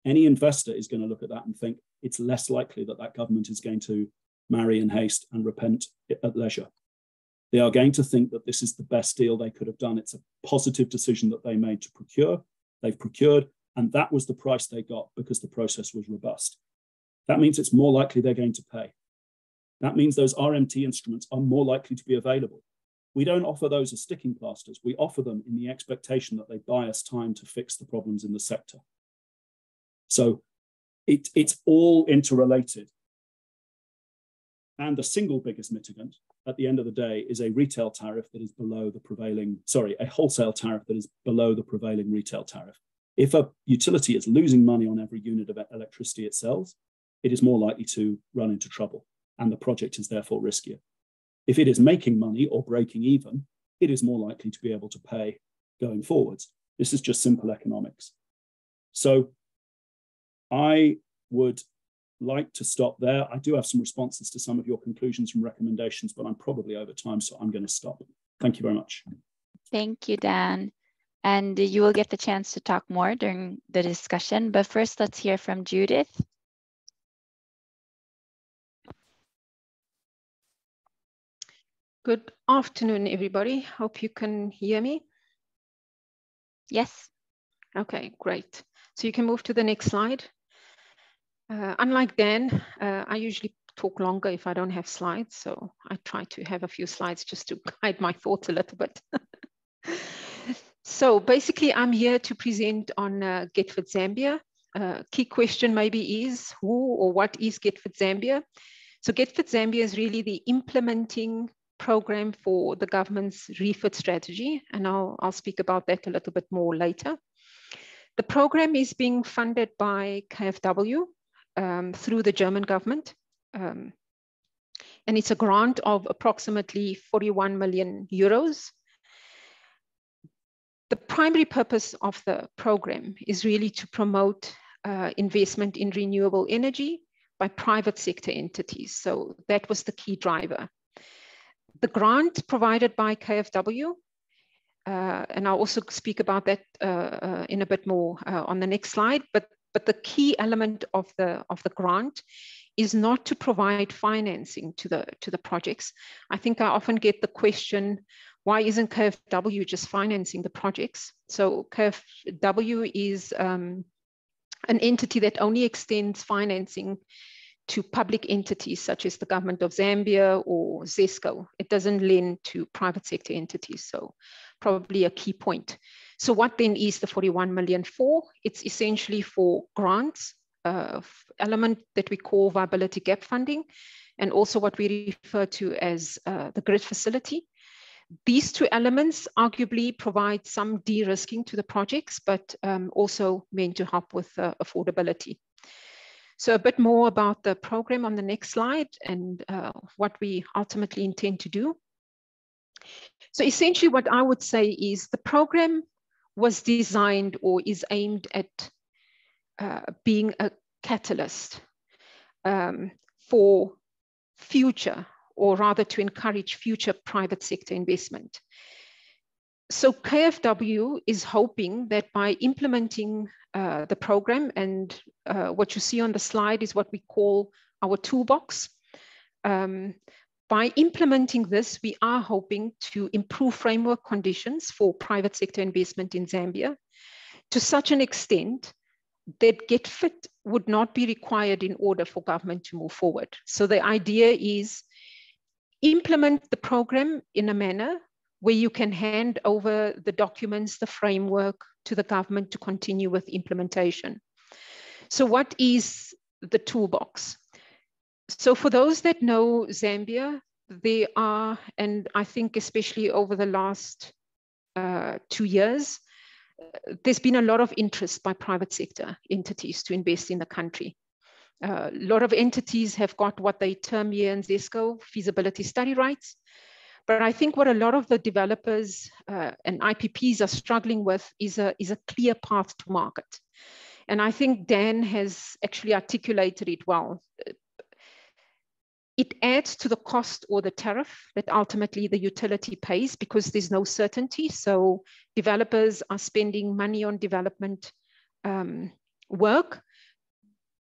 [SPEAKER 4] Any investor is going to look at that and think it's less likely that that government is going to marry in haste and repent at leisure. They are going to think that this is the best deal they could have done. It's a positive decision that they made to procure. They've procured, and that was the price they got because the process was robust. That means it's more likely they're going to pay. That means those RMT instruments are more likely to be available. We don't offer those as sticking plasters. We offer them in the expectation that they buy us time to fix the problems in the sector. So it, it's all interrelated. And the single biggest mitigant at the end of the day is a retail tariff that is below the prevailing, sorry, a wholesale tariff that is below the prevailing retail tariff. If a utility is losing money on every unit of electricity it sells, it is more likely to run into trouble, and the project is therefore riskier. If it is making money or breaking even, it is more likely to be able to pay going forwards. This is just simple economics. So I would like to stop there. I do have some responses to some of your conclusions and recommendations, but I'm probably over time, so I'm going to stop. Thank you very much.
[SPEAKER 1] Thank you, Dan. And you will get the chance to talk more during the discussion. But first, let's hear from Judith.
[SPEAKER 5] Good afternoon, everybody. Hope you can hear me.
[SPEAKER 1] Yes.
[SPEAKER 5] Okay, great. So you can move to the next slide. Uh, unlike Dan, uh, I usually talk longer if I don't have slides. So I try to have a few slides just to guide my thoughts a little bit. so basically, I'm here to present on uh, GET FiT Zambia. Uh, key question maybe is who or what is GET FiT Zambia? So GET FiT Zambia is really the implementing program for the government's refit strategy. And I'll, I'll speak about that a little bit more later. The program is being funded by KfW, um, through the German government. Um, and it's a grant of approximately 41 million euros. The primary purpose of the program is really to promote uh, investment in renewable energy by private sector entities. So that was the key driver. The grant provided by KfW, uh, and I'll also speak about that uh, uh in a bit more uh, on the next slide, but but the key element of the, of the grant is not to provide financing to the, to the projects. I think I often get the question, why isn't KfW just financing the projects? So KfW is um, an entity that only extends financing to public entities such as the government of Zambia or ZESCO. It doesn't lend to private sector entities. So probably a key point. So what then is the 41 million for? It's essentially for grants, uh, element that we call viability gap funding, and also what we refer to as uh, the grid facility. These two elements arguably provide some de-risking to the projects, but um, also meant to help with uh, affordability. So a bit more about the program on the next slide and uh, what we ultimately intend to do. So essentially what I would say is the program was designed or is aimed at uh, being a catalyst um, for future, or rather to encourage future private sector investment. So KfW is hoping that by implementing uh, the program, and uh, what you see on the slide is what we call our toolbox. Um, by implementing this, we are hoping to improve framework conditions for private sector investment in Zambia to such an extent that GET FiT would not be required in order for government to move forward. So the idea is implement the program in a manner where you can hand over the documents, the framework to the government to continue with implementation. So what is the toolbox? So for those that know Zambia, they are, and I think especially over the last uh, two years, uh, there's been a lot of interest by private sector entities to invest in the country. Uh, a lot of entities have got what they term here in ZESCO feasibility study rights. But I think what a lot of the developers uh, and IPPs are struggling with is a, is a clear path to market. And I think Dan has actually articulated it well. It adds to the cost or the tariff that ultimately the utility pays because there's no certainty. So developers are spending money on development um, work,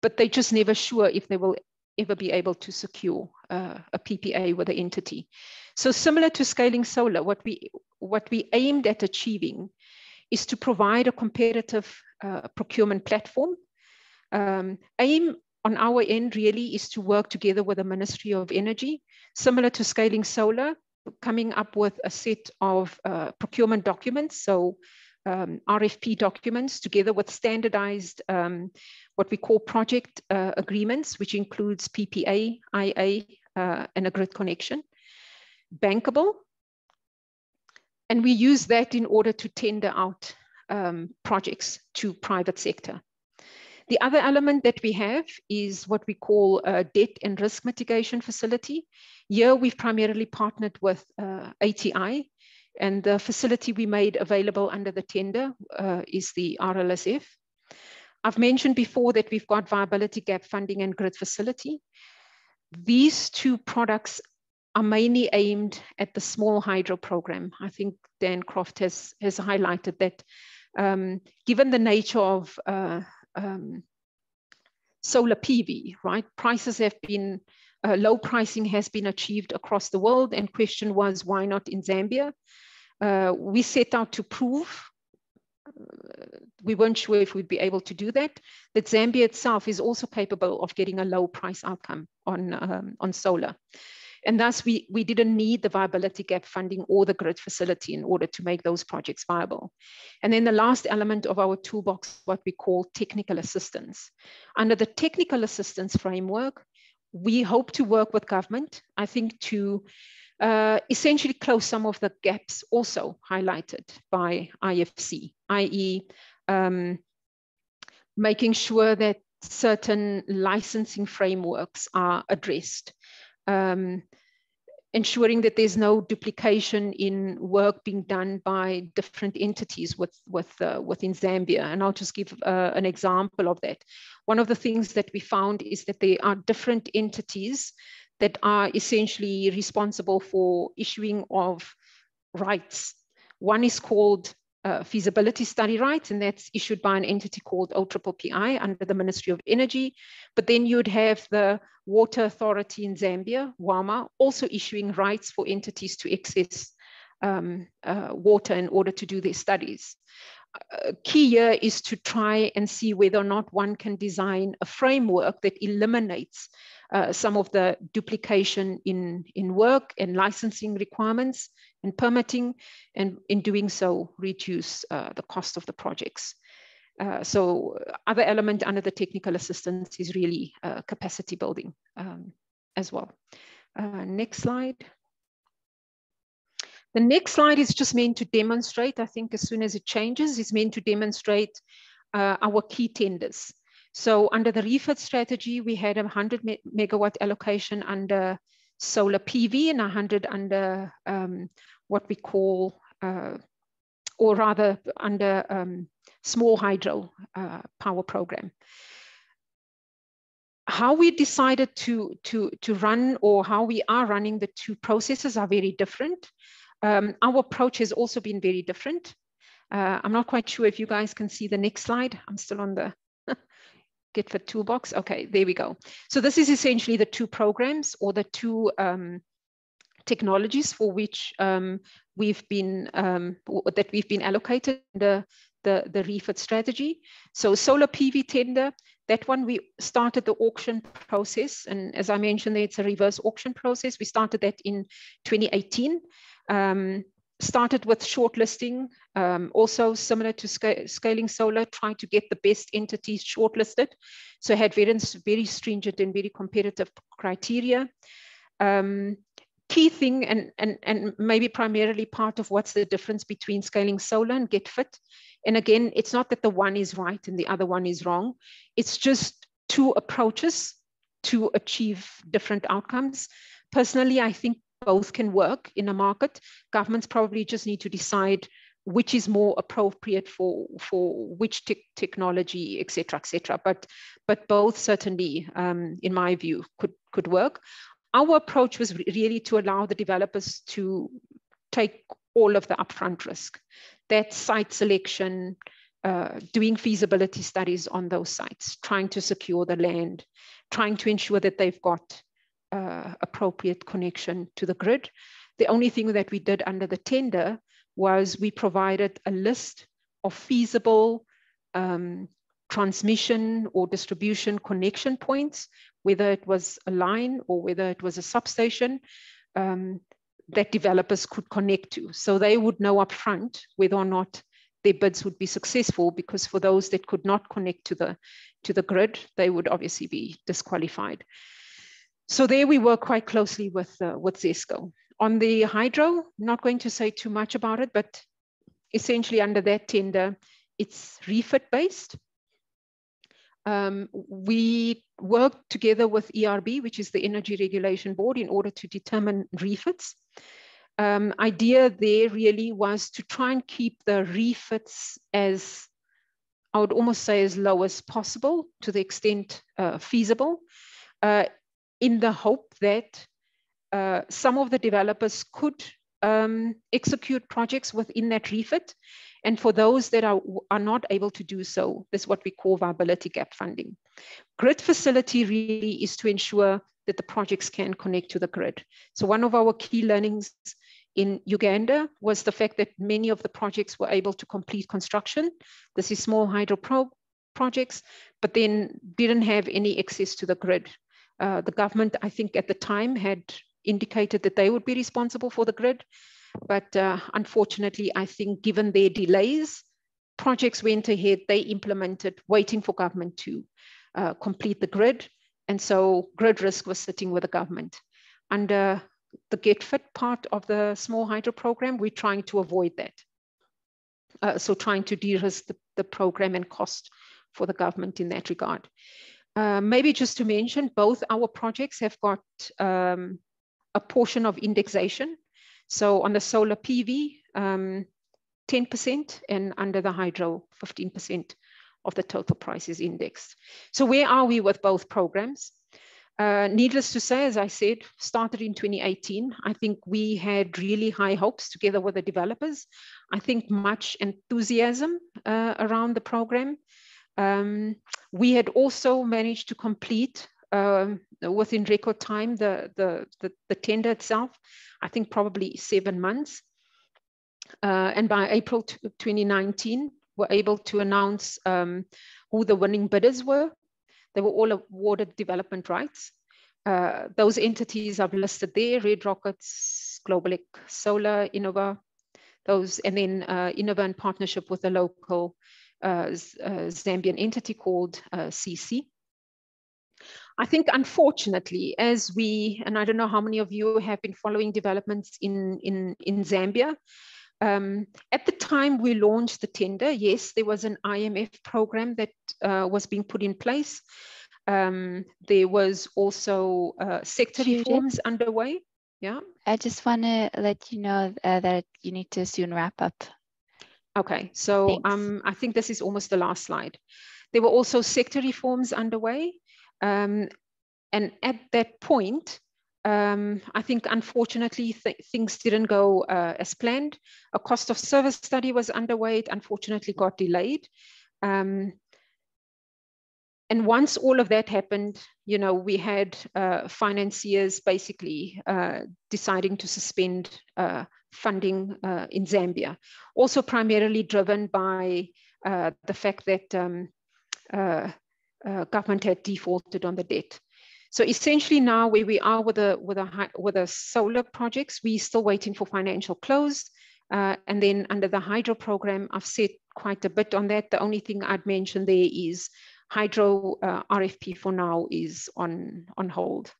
[SPEAKER 5] but they're just never sure if they will ever be able to secure uh, a PPA with the entity. So similar to scaling solar, what we, what we aimed at achieving is to provide a competitive uh, procurement platform. Um, aim on our end really is to work together with the Ministry of Energy, similar to scaling solar, coming up with a set of uh, procurement documents. So um, RFP documents together with standardized um, what we call project uh, agreements, which includes PPA, IA, uh, and a grid connection. Bankable. And we use that in order to tender out um, projects to private sector. The other element that we have is what we call a debt and risk mitigation facility. Here we've primarily partnered with uh, ATI and the facility we made available under the tender uh, is the RLSF. I've mentioned before that we've got viability gap funding and grid facility. These two products are mainly aimed at the small hydro program. I think Dan Croft has, has highlighted that um, given the nature of uh, um, solar PV, right? Prices have been, uh, low pricing has been achieved across the world and question was why not in Zambia? Uh, we set out to prove, uh, we weren't sure if we'd be able to do that, that Zambia itself is also capable of getting a low price outcome on, um, on solar. And thus we, we didn't need the viability gap funding or the grid facility in order to make those projects viable. And then the last element of our toolbox, what we call technical assistance. Under the technical assistance framework, we hope to work with government, I think to uh, essentially close some of the gaps also highlighted by IFC, i.e. Um, making sure that certain licensing frameworks are addressed um, ensuring that there's no duplication in work being done by different entities with, with, uh, within Zambia. And I'll just give uh, an example of that. One of the things that we found is that there are different entities that are essentially responsible for issuing of rights. One is called uh, feasibility study rights, and that's issued by an entity called OPPI under the Ministry of Energy. But then you'd have the Water Authority in Zambia, WARMA, also issuing rights for entities to access um, uh, water in order to do their studies. A key here is to try and see whether or not one can design a framework that eliminates uh, some of the duplication in, in work and licensing requirements and permitting, and in doing so, reduce uh, the cost of the projects. Uh, so other element under the technical assistance is really uh, capacity building um, as well. Uh, next slide. The next slide is just meant to demonstrate, I think as soon as it changes, it's meant to demonstrate uh, our key tenders. So under the refit strategy, we had a 100 megawatt allocation under solar PV and 100 under um, what we call, uh, or rather under um, small hydro uh, power program. How we decided to, to, to run or how we are running the two processes are very different. Um, our approach has also been very different. Uh, I'm not quite sure if you guys can see the next slide. I'm still on the GET FiT toolbox. Okay, there we go. So this is essentially the two programs or the two um, technologies for which um, we've been um, that we've been allocated the the the refit strategy. So solar PV tender. That one we started the auction process, and as I mentioned, it's a reverse auction process. We started that in 2018. Um, started with shortlisting, um, also similar to sc scaling solar, trying to get the best entities shortlisted. So had very, very stringent and very competitive criteria. Um, key thing, and, and, and maybe primarily part of what's the difference between scaling solar and GET FiT. And again, it's not that the one is right and the other one is wrong. It's just two approaches to achieve different outcomes. Personally, I think both can work in a market. Governments probably just need to decide which is more appropriate for for which te technology, etc., etc. But but both certainly, um, in my view, could could work. Our approach was really to allow the developers to take all of the upfront risk. That site selection, uh, doing feasibility studies on those sites, trying to secure the land, trying to ensure that they've got uh, appropriate connection to the grid. The only thing that we did under the tender was we provided a list of feasible um, transmission or distribution connection points, whether it was a line or whether it was a substation um, that developers could connect to. So they would know upfront whether or not their bids would be successful because for those that could not connect to the, to the grid, they would obviously be disqualified. So there we work quite closely with, uh, with ZESCO. On the hydro, not going to say too much about it, but essentially under that tender, it's refit based. Um, we work together with ERB, which is the Energy Regulation Board, in order to determine refits. Um, idea there really was to try and keep the refits as, I would almost say, as low as possible to the extent uh, feasible, uh, in the hope that uh, some of the developers could um, execute projects within that refit. And for those that are, are not able to do so, this is what we call viability gap funding. Grid facility really is to ensure that the projects can connect to the grid. So one of our key learnings in Uganda was the fact that many of the projects were able to complete construction. This is small hydro pro projects, but then didn't have any access to the grid. Uh, the government, I think at the time had indicated that they would be responsible for the grid. But uh, unfortunately, I think given their delays, projects went ahead, they implemented, waiting for government to uh, complete the grid. And so grid risk was sitting with the government. Under the GET FiT part of the small hydro program, we're trying to avoid that. Uh, so trying to de-risk the, the program and cost for the government in that regard. Uh, maybe just to mention, both our projects have got um, a portion of indexation. So on the solar PV, um, 10% and under the hydro, 15% of the total price is indexed. So where are we with both programs? Uh, needless to say, as I said, started in 2018. I think we had really high hopes together with the developers. I think much enthusiasm uh, around the program. Um, we had also managed to complete um, within record time, the, the, the, the, tender itself, I think probably seven months. Uh, and by April 2019, we're able to announce um, who the winning bidders were. They were all awarded development rights. Uh, those entities I've listed there, Red Rockets, Globeleq Solar, Innova, those, and then uh, Innova in partnership with the local Zambian entity called CC. Uh, I think, unfortunately, as we, and I don't know how many of you have been following developments in, in, in Zambia, um, at the time we launched the tender, yes, there was an IMF program that uh, was being put in place. Um, there was also uh, sector Judith, reforms underway. Yeah.
[SPEAKER 1] I just want to let you know uh, that you need to soon wrap up.
[SPEAKER 5] Okay, so um, I think this is almost the last slide. There were also sector reforms underway. Um, and at that point, um, I think unfortunately th things didn't go uh, as planned. A cost of service study was underway, it unfortunately got delayed. Um, and once all of that happened, you know, we had uh, financiers basically uh, deciding to suspend uh, funding uh, in Zambia, also primarily driven by uh, the fact that um, uh, government had defaulted on the debt. So essentially now where we are with the with a with the solar projects, we're still waiting for financial close. Uh, and then under the hydro program, I've said quite a bit on that. The only thing I'd mention there is hydro uh, RFP for now is on, on hold.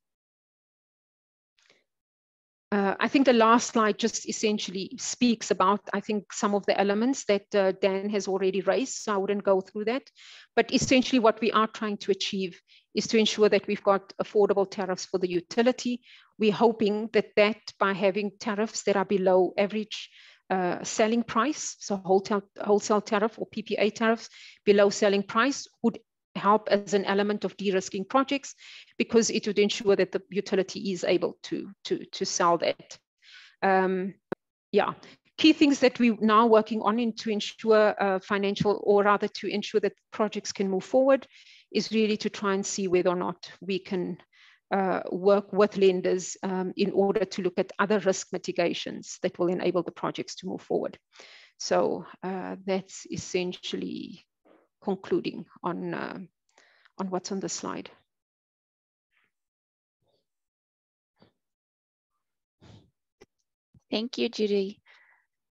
[SPEAKER 5] Uh, I think the last slide just essentially speaks about, I think, some of the elements that uh, Dan has already raised, so I wouldn't go through that. But essentially what we are trying to achieve is to ensure that we've got affordable tariffs for the utility. we're hoping that that by having tariffs that are below average uh, selling price, so wholesale, wholesale tariff or PPA tariffs below selling price would help as an element of de-risking projects because it would ensure that the utility is able to, to, to sell that. Um, yeah, key things that we're now working on in to ensure uh, financial or rather to ensure that projects can move forward is really to try and see whether or not we can uh, work with lenders um, in order to look at other risk mitigations that will enable the projects to move forward. So uh, that's essentially concluding on, uh, on what's on the slide.
[SPEAKER 1] Thank you, Judy.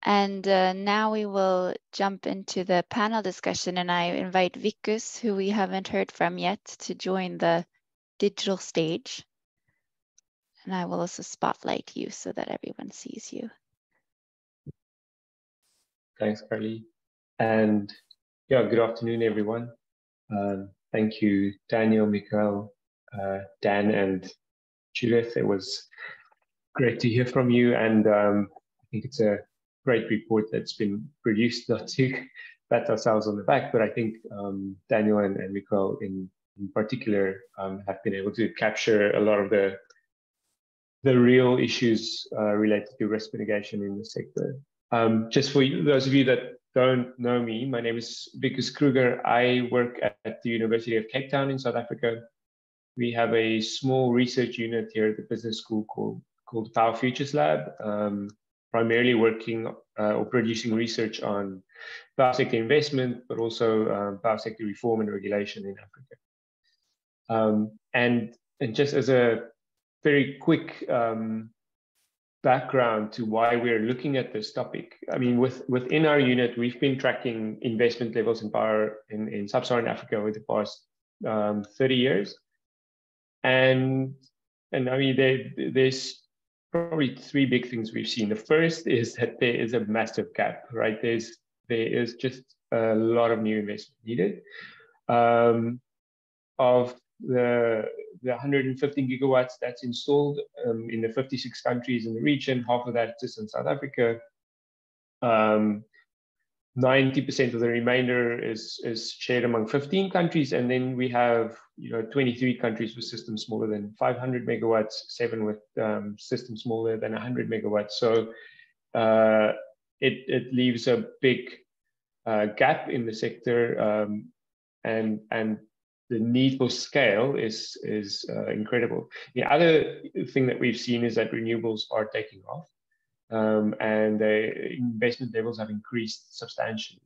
[SPEAKER 1] And uh, now we will jump into the panel discussion and I invite Wikus, who we haven't heard from yet, to join the digital stage. And I will also spotlight you so that everyone sees you.
[SPEAKER 6] Thanks, Carly. And yeah, good afternoon, everyone. Um, thank you, Daniel, Miquel, uh, Dan, and Judith. It was great to hear from you. And um, I think it's a great report that's been produced, not to pat ourselves on the back, but I think um, Daniel and, and Miquel in in particular um, have been able to capture a lot of the the real issues uh, related to risk mitigation in the sector. Um, just for you, those of you that don't know me, my name is Wikus Kruger. I work at, the University of Cape Town in South Africa. We have a small research unit here at the business school called, called Power Futures Lab, um, primarily working uh, or producing research on power sector investment, but also uh, power sector reform and regulation in Africa. Um, and, and just as a very quick um, background to why we're looking at this topic, I mean, with, within our unit, we've been tracking investment levels in power in, in sub-Saharan Africa over the past um, 30 years. And, and I mean, there, there's probably three big things we've seen. The first is that there is a massive gap, right? There's, there is just a lot of new investment needed. Um, of the, the 150 gigawatts that's installed um, in the 56 countries in the region, half of that is in South Africa. Um, 90% of the remainder is, is shared among 15 countries. And then we have, you know, 23 countries with systems smaller than 500 megawatts, seven with um, systems smaller than 100 megawatts. So uh, it, it leaves a big uh, gap in the sector. Um, and, and the need for scale is is uh, incredible. The other thing that we've seen is that renewables are taking off, um, and the investment levels have increased substantially.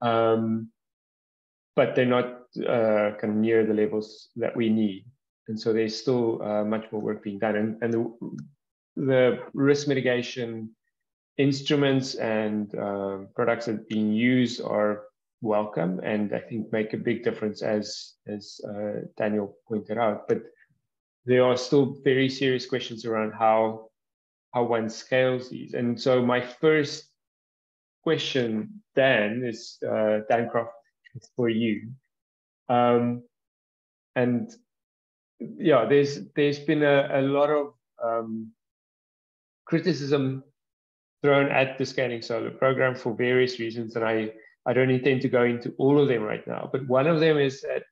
[SPEAKER 6] Um, but they're not uh, kind of near the levels that we need, and so there's still uh, much more work being done. And, and the, the risk mitigation instruments and uh, products that are being used are welcome and I think make a big difference as as uh, Daniel pointed out. But there are still very serious questions around how how one scales these. And so my first question, Dan, is uh, Dan Croft, for you. Um, and yeah, there's there's been a, a lot of um, criticism thrown at the scaling solar program for various reasons, and I I don't intend to go into all of them right now, but one of them is that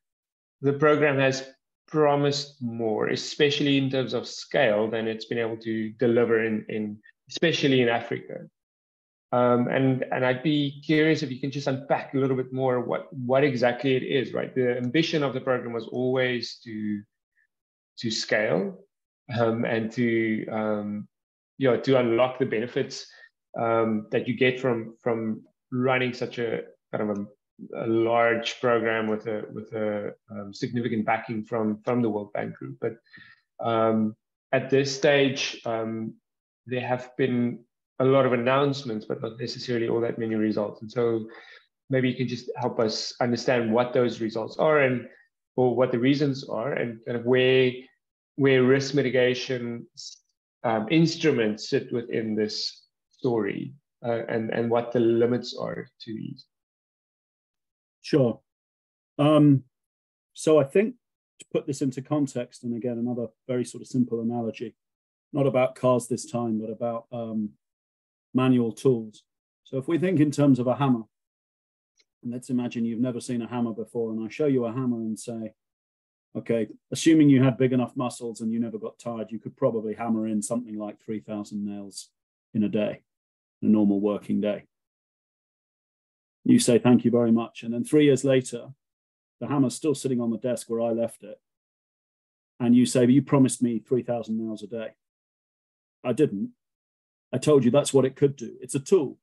[SPEAKER 6] the program has promised more, especially in terms of scale, than it's been able to deliver in, in especially in Africa. Um, and and I'd be curious if you can just unpack a little bit more what what exactly it is, right? The ambition of the program was always to to scale um, and to um, you know to unlock the benefits um, that you get from from running such a kind of a, a large program with a with a um, significant backing from from the World Bank Group. But um, at this stage, um, there have been a lot of announcements, but not necessarily all that many results. And so maybe you can just help us understand what those results are and or what the reasons are and kind of where where risk mitigation um, instruments sit within this story uh, and, and what the limits are to these.
[SPEAKER 4] Sure. Um, so I think to put this into context, and again, another very sort of simple analogy, not about cars this time, but about um, manual tools. So if we think in terms of a hammer, and let's imagine you've never seen a hammer before, and I show you a hammer and say, okay, assuming you had big enough muscles and you never got tired, you could probably hammer in something like 3,000 nails in a day, a normal working day. You say, thank you very much. And then three years later, the hammer's still sitting on the desk where I left it. And you say, but you promised me 3,000 nails a day. I didn't. I told you that's what it could do. It's a tool,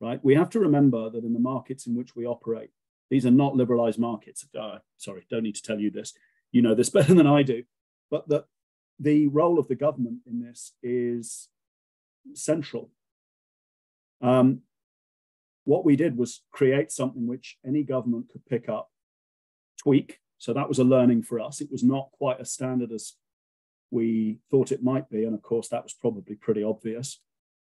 [SPEAKER 4] right? We have to remember that in the markets in which we operate, these are not liberalized markets. Uh, sorry, don't need to tell you this. You know this better than I do. But that the role of the government in this is central. Um, what we did was create something which any government could pick up, tweak. So that was a learning for us. It was not quite as standard as we thought it might be. And of course, that was probably pretty obvious,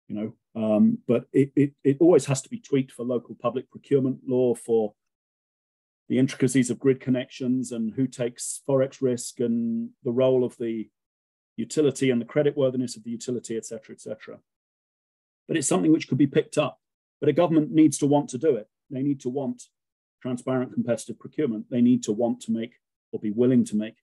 [SPEAKER 4] you know, um, but it, it, it always has to be tweaked for local public procurement law, for the intricacies of grid connections and who takes forex risk and the role of the utility and the creditworthiness of the utility, et cetera, et cetera. But it's something which could be picked up. But a government needs to want to do it. They need to want transparent competitive procurement. They need to want to make or be willing to make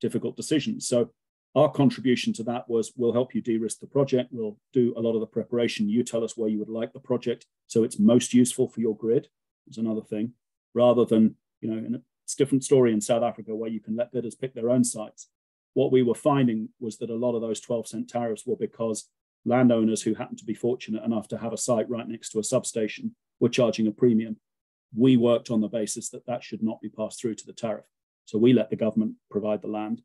[SPEAKER 4] difficult decisions. So our contribution to that was we'll help you de-risk the project. We'll do a lot of the preparation. You tell us where you would like the project so it's most useful for your grid is another thing, rather than, you know, it's a different story in South Africa where you can let bidders pick their own sites what we were finding was that a lot of those 12 cent tariffs were because landowners who happened to be fortunate enough to have a site right next to a substation were charging a premium. We worked on the basis that that should not be passed through to the tariff. So we let the government provide the land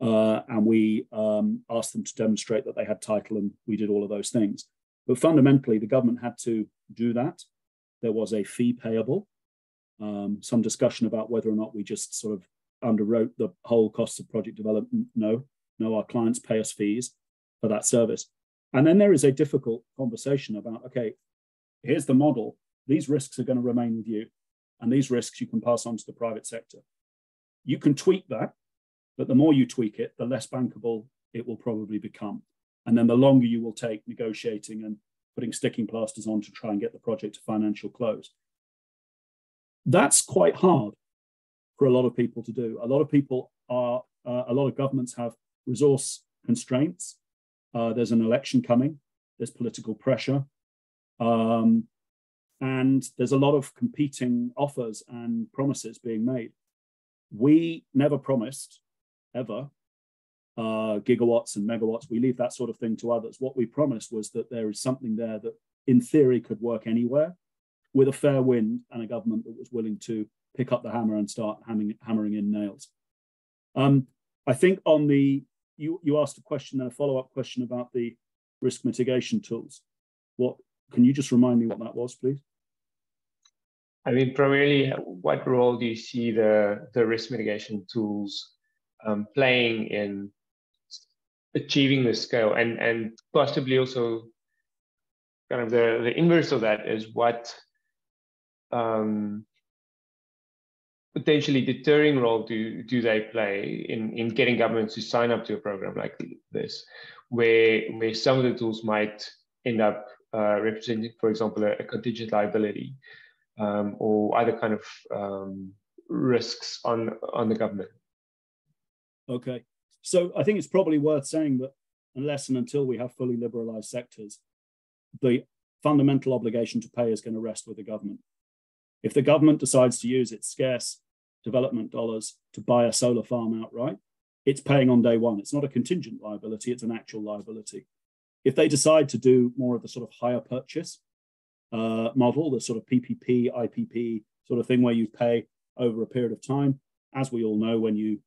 [SPEAKER 4] uh, and we um, asked them to demonstrate that they had title and we did all of those things. But fundamentally, the government had to do that. There was a fee payable, um, some discussion about whether or not we just sort of underwrote the whole cost of project development. No, no, our clients pay us fees for that service. And then there is a difficult conversation about okay, here's the model. These risks are going to remain with you, and these risks you can pass on to the private sector. You can tweak that, but the more you tweak it, the less bankable it will probably become. And then the longer you will take negotiating and putting sticking plasters on to try and get the project to financial close. That's quite hard for a lot of people to do. A lot of people are, uh, a lot of governments have resource constraints. Uh, there's an election coming, there's political pressure. Um, and there's a lot of competing offers and promises being made. We never promised, ever, uh, gigawatts and megawatts. We leave that sort of thing to others. What we promised was that there is something there that, in theory, could work anywhere with a fair wind and a government that was willing to pick up the hammer and start hammering, hammering in nails. Um, I think on the, you, you asked a question and a follow-up question about the risk mitigation tools. What, can you just remind me what that was, please?
[SPEAKER 6] I mean, primarily, what role do you see the, the risk mitigation tools um, playing in achieving the scale and, and possibly also kind of the, the inverse of that is what um, potentially deterring role do do they play in in getting governments to sign up to a program like this, where where some of the tools might end up uh, representing, for example, a, a contingent liability um, or other kind of um, risks on on the government.
[SPEAKER 4] Okay, so I think it's probably worth saying that unless and until we have fully liberalized sectors, the fundamental obligation to pay is going to rest with the government. If the government decides to use its scarce development dollars to buy a solar farm outright, it's paying on day one. It's not a contingent liability, it's an actual liability. If they decide to do more of the sort of hire purchase uh, model, the sort of PPP, IPP sort of thing where you pay over a period of time, as we all know, when you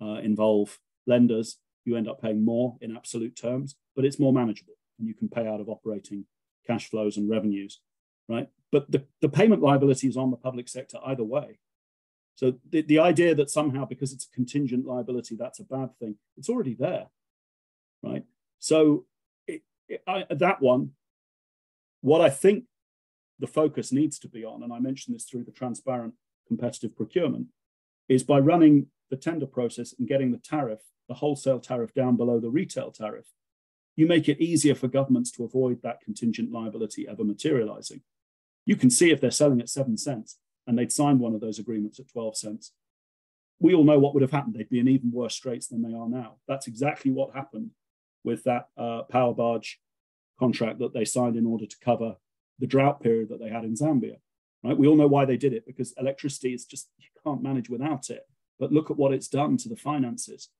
[SPEAKER 4] uh, involve lenders, you end up paying more in absolute terms, but it's more manageable and you can pay out of operating cash flows and revenues, right? But the, the payment liability is on the public sector either way. So the, the idea that somehow because it's a contingent liability, that's a bad thing, it's already there, right? So it, it, I, that one, what I think the focus needs to be on, and I mentioned this through the transparent competitive procurement, is by running the tender process and getting the tariff, the wholesale tariff down below the retail tariff. you make it easier for governments to avoid that contingent liability ever materializing. You can see if they're selling at seven cents and they'd signed one of those agreements at 12 cents. We all know what would have happened. They'd be in even worse straits than they are now. That's exactly what happened with that uh, power barge contract that they signed in order to cover the drought period that they had in Zambia. Right? We all know why they did it because electricity is just you can't manage without it. But look at what it's done to the finances.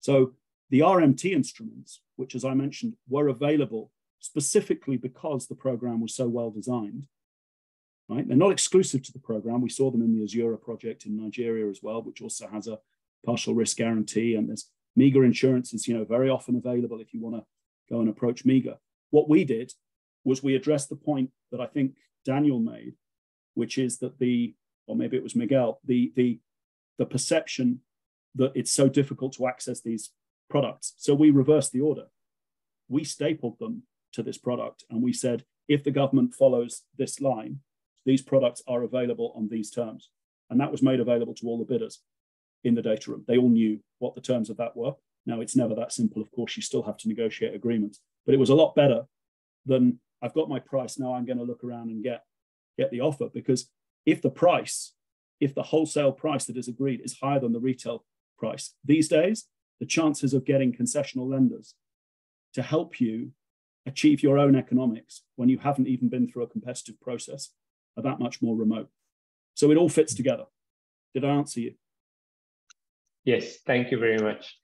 [SPEAKER 4] So the RMT instruments, which as I mentioned, were available specifically because the program was so well designed. Right? They're not exclusive to the program. We saw them in the Azura project in Nigeria as well, which also has a partial risk guarantee. And there's MIGA insurance is, you know, very often available if you want to go and approach MIGA. What we did was we addressed the point that I think Daniel made, which is that the, or maybe it was Miquel, the the the perception that it's so difficult to access these products. So we reversed the order. We stapled them to this product and we said, if the government follows this line, these products are available on these terms. And that was made available to all the bidders in the data room. They all knew what the terms of that were. Now, it's never that simple. Of course, you still have to negotiate agreements, but it was a lot better than I've got my price. Now I'm going to look around and get, get the offer because if the price, if the wholesale price that is agreed is higher than the retail price these days, the chances of getting concessional lenders to help you achieve your own economics when you haven't even been through a competitive process are that much more remote. So it all fits together. Did I answer you?
[SPEAKER 6] Yes, thank you very much.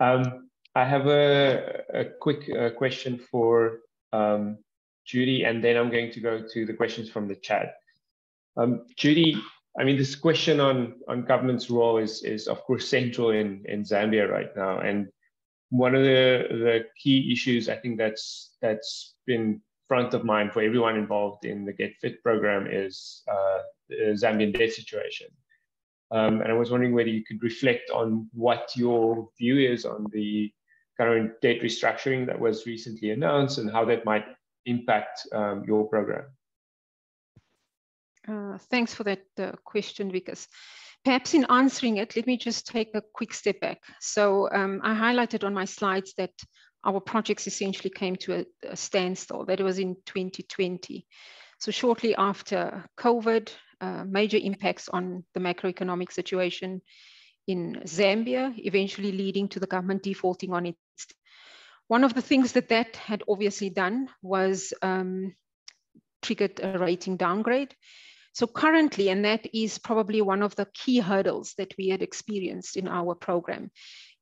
[SPEAKER 6] Um, I have a, a quick uh, question for um, Judy, and then I'm going to go to the questions from the chat. Um, Judy, I mean, this question on, on government's role is, is of course central in, in Zambia right now. And one of the, the key issues I think that's that's been front of mind for everyone involved in the GET FiT program is uh, the Zambian debt situation. Um, and I was wondering whether you could reflect on what your view is on the current debt restructuring that was recently announced and how that might impact um, your program.
[SPEAKER 5] Uh, thanks for that uh, question, Wikus. Perhaps in answering it, let me just take a quick step back. So um, I highlighted on my slides that our projects essentially came to a, a standstill. That was in 2020. So shortly after COVID, uh, major impacts on the macroeconomic situation in Zambia, eventually leading to the government defaulting on its. One of the things that that had obviously done was um, triggered a rating downgrade. So currently, and that is probably one of the key hurdles that we had experienced in our program,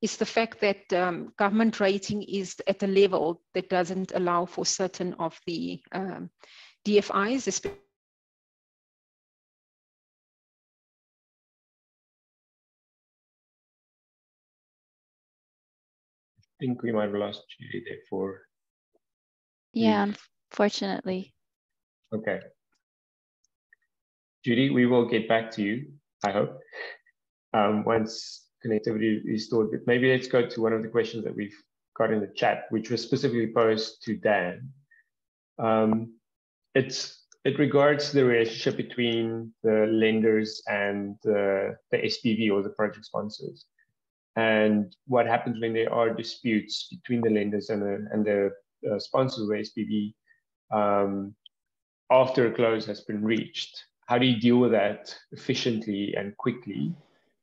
[SPEAKER 5] is the fact that um, government rating is at a level that doesn't allow for certain of the um, DFIs, especially
[SPEAKER 6] I think we might have lost Judy there for.
[SPEAKER 1] Yeah, unfortunately.
[SPEAKER 6] Okay. Judy, we will get back to you, I hope, um, once connectivity is restored. But maybe let's go to one of the questions that we've got in the chat, which was specifically posed to Dan. Um, it's it regards the relationship between the lenders and the, the SPV or the project sponsors and what happens when there are disputes between the lenders and the, and the uh, sponsors of the SPV um, after a close has been reached. How do you deal with that efficiently and quickly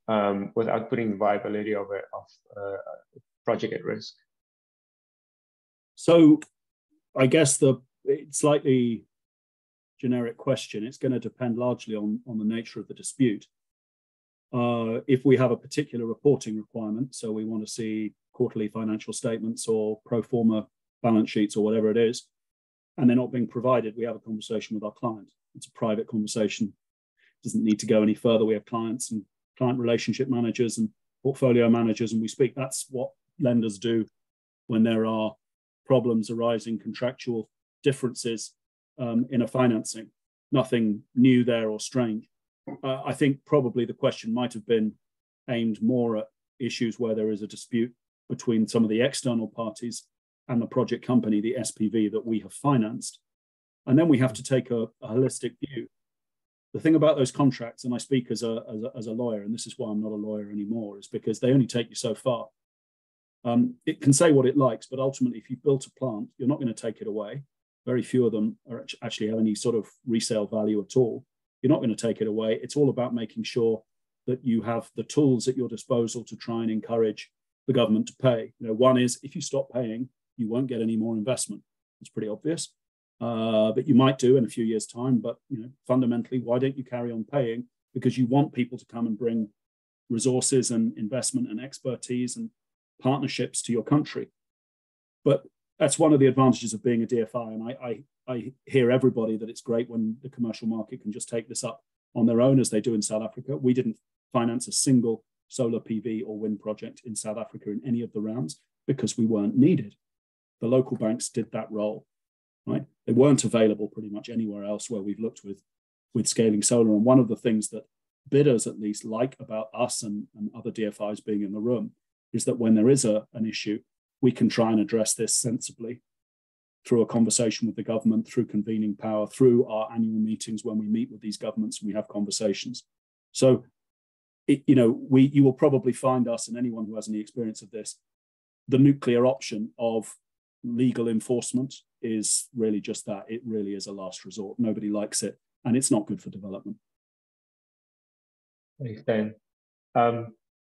[SPEAKER 6] um, without putting the viability of a, of a project at risk?
[SPEAKER 4] So, I guess the slightly generic question. It's going to depend largely on on the nature of the dispute. Uh, if we have a particular reporting requirement, so we want to see quarterly financial statements or pro forma balance sheets or whatever it is, and they're not being provided, we have a conversation with our client. It's a private conversation. Doesn't need to go any further. We have clients and client relationship managers and portfolio managers, and we speak. That's what lenders do when there are problems arising, contractual differences um, in a financing. Nothing new there or strange uh, I think probably the question might have been aimed more at issues where there is a dispute between some of the external parties and the project company, the SPV that we have financed. And then we have to take a, a holistic view. The thing about those contracts, and I speak as a, as a, as a lawyer, and this is why I'm not a lawyer anymore, is because they only take you so far. Um, it can say what it likes, but ultimately, if you built a plant, you're not going to take it away. Very few of them are actually have any sort of resale value at all. You're not going to take it away. It's all about making sure that you have the tools at your disposal to try and encourage the government to pay. You know, one is if you stop paying, you won't get any more investment. It's pretty obvious, uh, but you might do in a few years' time. But you know, fundamentally, why don't you carry on paying? Because you want people to come and bring resources and investment and expertise and partnerships to your country. But that's one of the advantages of being a DFI. And I, I, I hear everybody that it's great when the commercial market can just take this up on their own as they do in South Africa. We didn't finance a single solar PV or wind project in South Africa in any of the rounds because we weren't needed. The local banks did that role, right? They weren't available pretty much anywhere else where we've looked with, with scaling solar. And one of the things that bidders at least like about us and, and other DFIs being in the room is that when there is a, an issue, we can try and address this sensibly through a conversation with the government, through convening power, through our annual meetings when we meet with these governments and we have conversations. So, it, you know, we you will probably find us and anyone who has any experience of this, the nuclear option of legal enforcement is really just that. It really is a last resort. Nobody likes it, and it's not good for development.
[SPEAKER 6] Thanks, Dan. Um,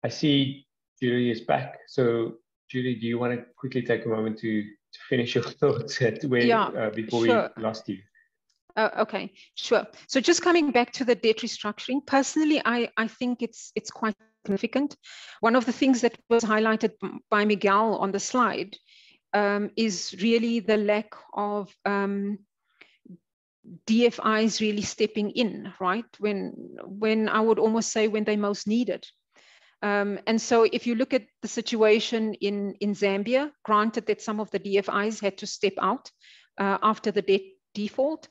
[SPEAKER 6] I see Julie is back. So, Julie, do you want to quickly take a moment to, to finish your thoughts at where,
[SPEAKER 5] yeah,
[SPEAKER 6] uh, before
[SPEAKER 5] sure.
[SPEAKER 6] we lost you?
[SPEAKER 5] Uh, okay, sure. So just coming back to the debt restructuring, personally, I, I think it's it's quite significant. One of the things that was highlighted by Miquel on the slide um, is really the lack of um, DFIs really stepping in, right? When when I would almost say when they most needed. Um, and so if you look at the situation in, in Zambia, granted that some of the DFIs had to step out uh, after the debt default,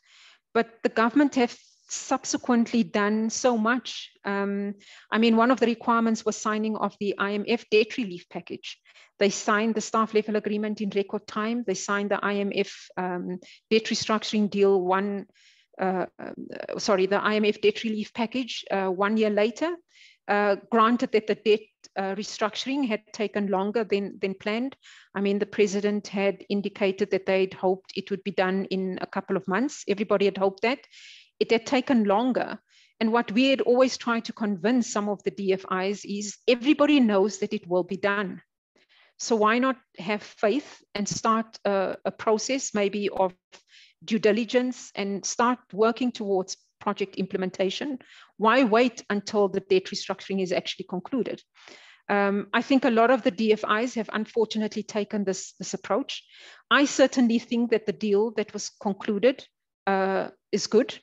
[SPEAKER 5] but the government have subsequently done so much. Um, I mean, one of the requirements was signing of the IMF debt relief package. They signed the staff level agreement in record time. They signed the IMF um, debt restructuring deal one, uh, uh, sorry, the IMF debt relief package uh, one year later. Uh, granted that the debt uh, restructuring had taken longer than, than planned. I mean, the president had indicated that they'd hoped it would be done in a couple of months. Everybody had hoped that. It had taken longer. And what we had always tried to convince some of the DFIs is everybody knows that it will be done. So why not have faith and start a, a process maybe of due diligence and start working towards project implementation? Why wait until the debt restructuring is actually concluded? Um, I think a lot of the DFIs have unfortunately taken this, this approach. I certainly think that the deal that was concluded uh, is good.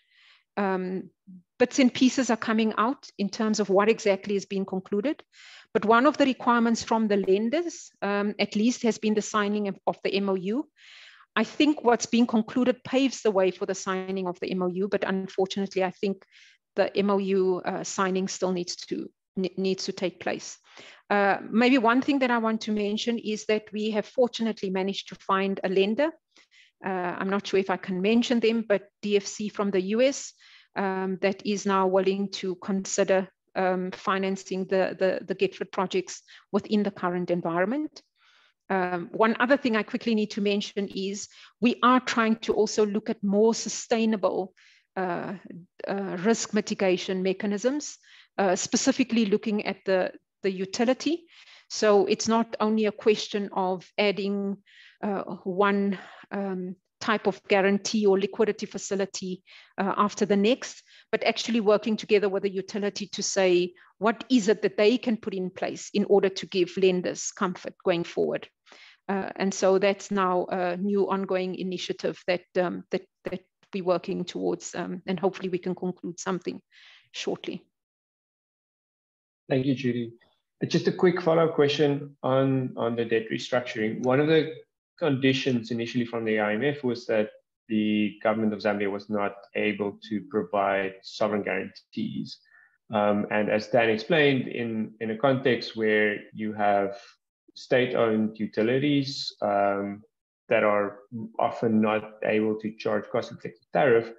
[SPEAKER 5] Um, bits and pieces are coming out in terms of what exactly is being concluded. But one of the requirements from the lenders, um, at least, has been the signing of, of the MOU. I think what's being concluded paves the way for the signing of the MOU, but unfortunately, I think the MOU uh, signing still needs to needs to take place. Uh, maybe one thing that I want to mention is that we have fortunately managed to find a lender. Uh, I'm not sure if I can mention them, but DFC from the US um, that is now willing to consider um, financing the, the, the projects within the current environment. Um, one other thing I quickly need to mention is we are trying to also look at more sustainable uh, uh, risk mitigation mechanisms, uh, specifically looking at the, the utility. So it's not only a question of adding uh, one um, type of guarantee or liquidity facility uh, after the next, but actually working together with the utility to say, what is it that they can put in place in order to give lenders comfort going forward? Uh, and so that's now a new ongoing initiative that, um, that, that we're working towards, um, and hopefully we can conclude something shortly.
[SPEAKER 6] Thank you, Judy. Just a quick follow-up question on, on the debt restructuring. One of the conditions initially from the IMF was that the government of Zambia was not able to provide sovereign guarantees. Um, and as Dan explained, in, in a context where you have state-owned utilities um, that are often not able to charge cost-effective tariff,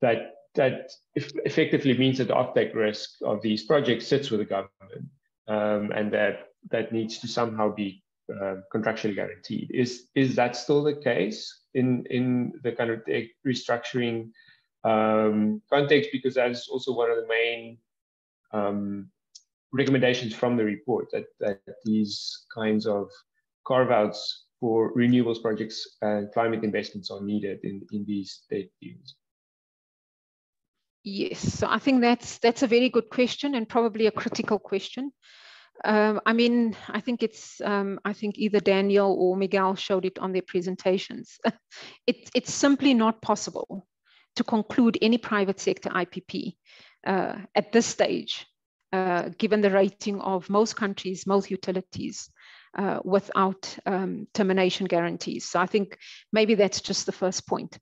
[SPEAKER 6] that that effectively means that the offtake risk of these projects sits with the government, um, and that that needs to somehow be uh, contractually guaranteed. Is is that still the case in in the kind of restructuring um, context? Because that's also one of the main um, recommendations from the report that that these kinds of carve outs for renewables projects and climate investments are needed in in these state deals.
[SPEAKER 5] Yes, so I think that's that's a very good question and probably a critical question. Um, I mean, I think it's, um, I think either Daniel or Miquel showed it on their presentations. it, it's simply not possible to conclude any private sector IPP uh, at this stage, uh, given the rating of most countries, most utilities, uh, without um, termination guarantees. So I think maybe that's just the first point.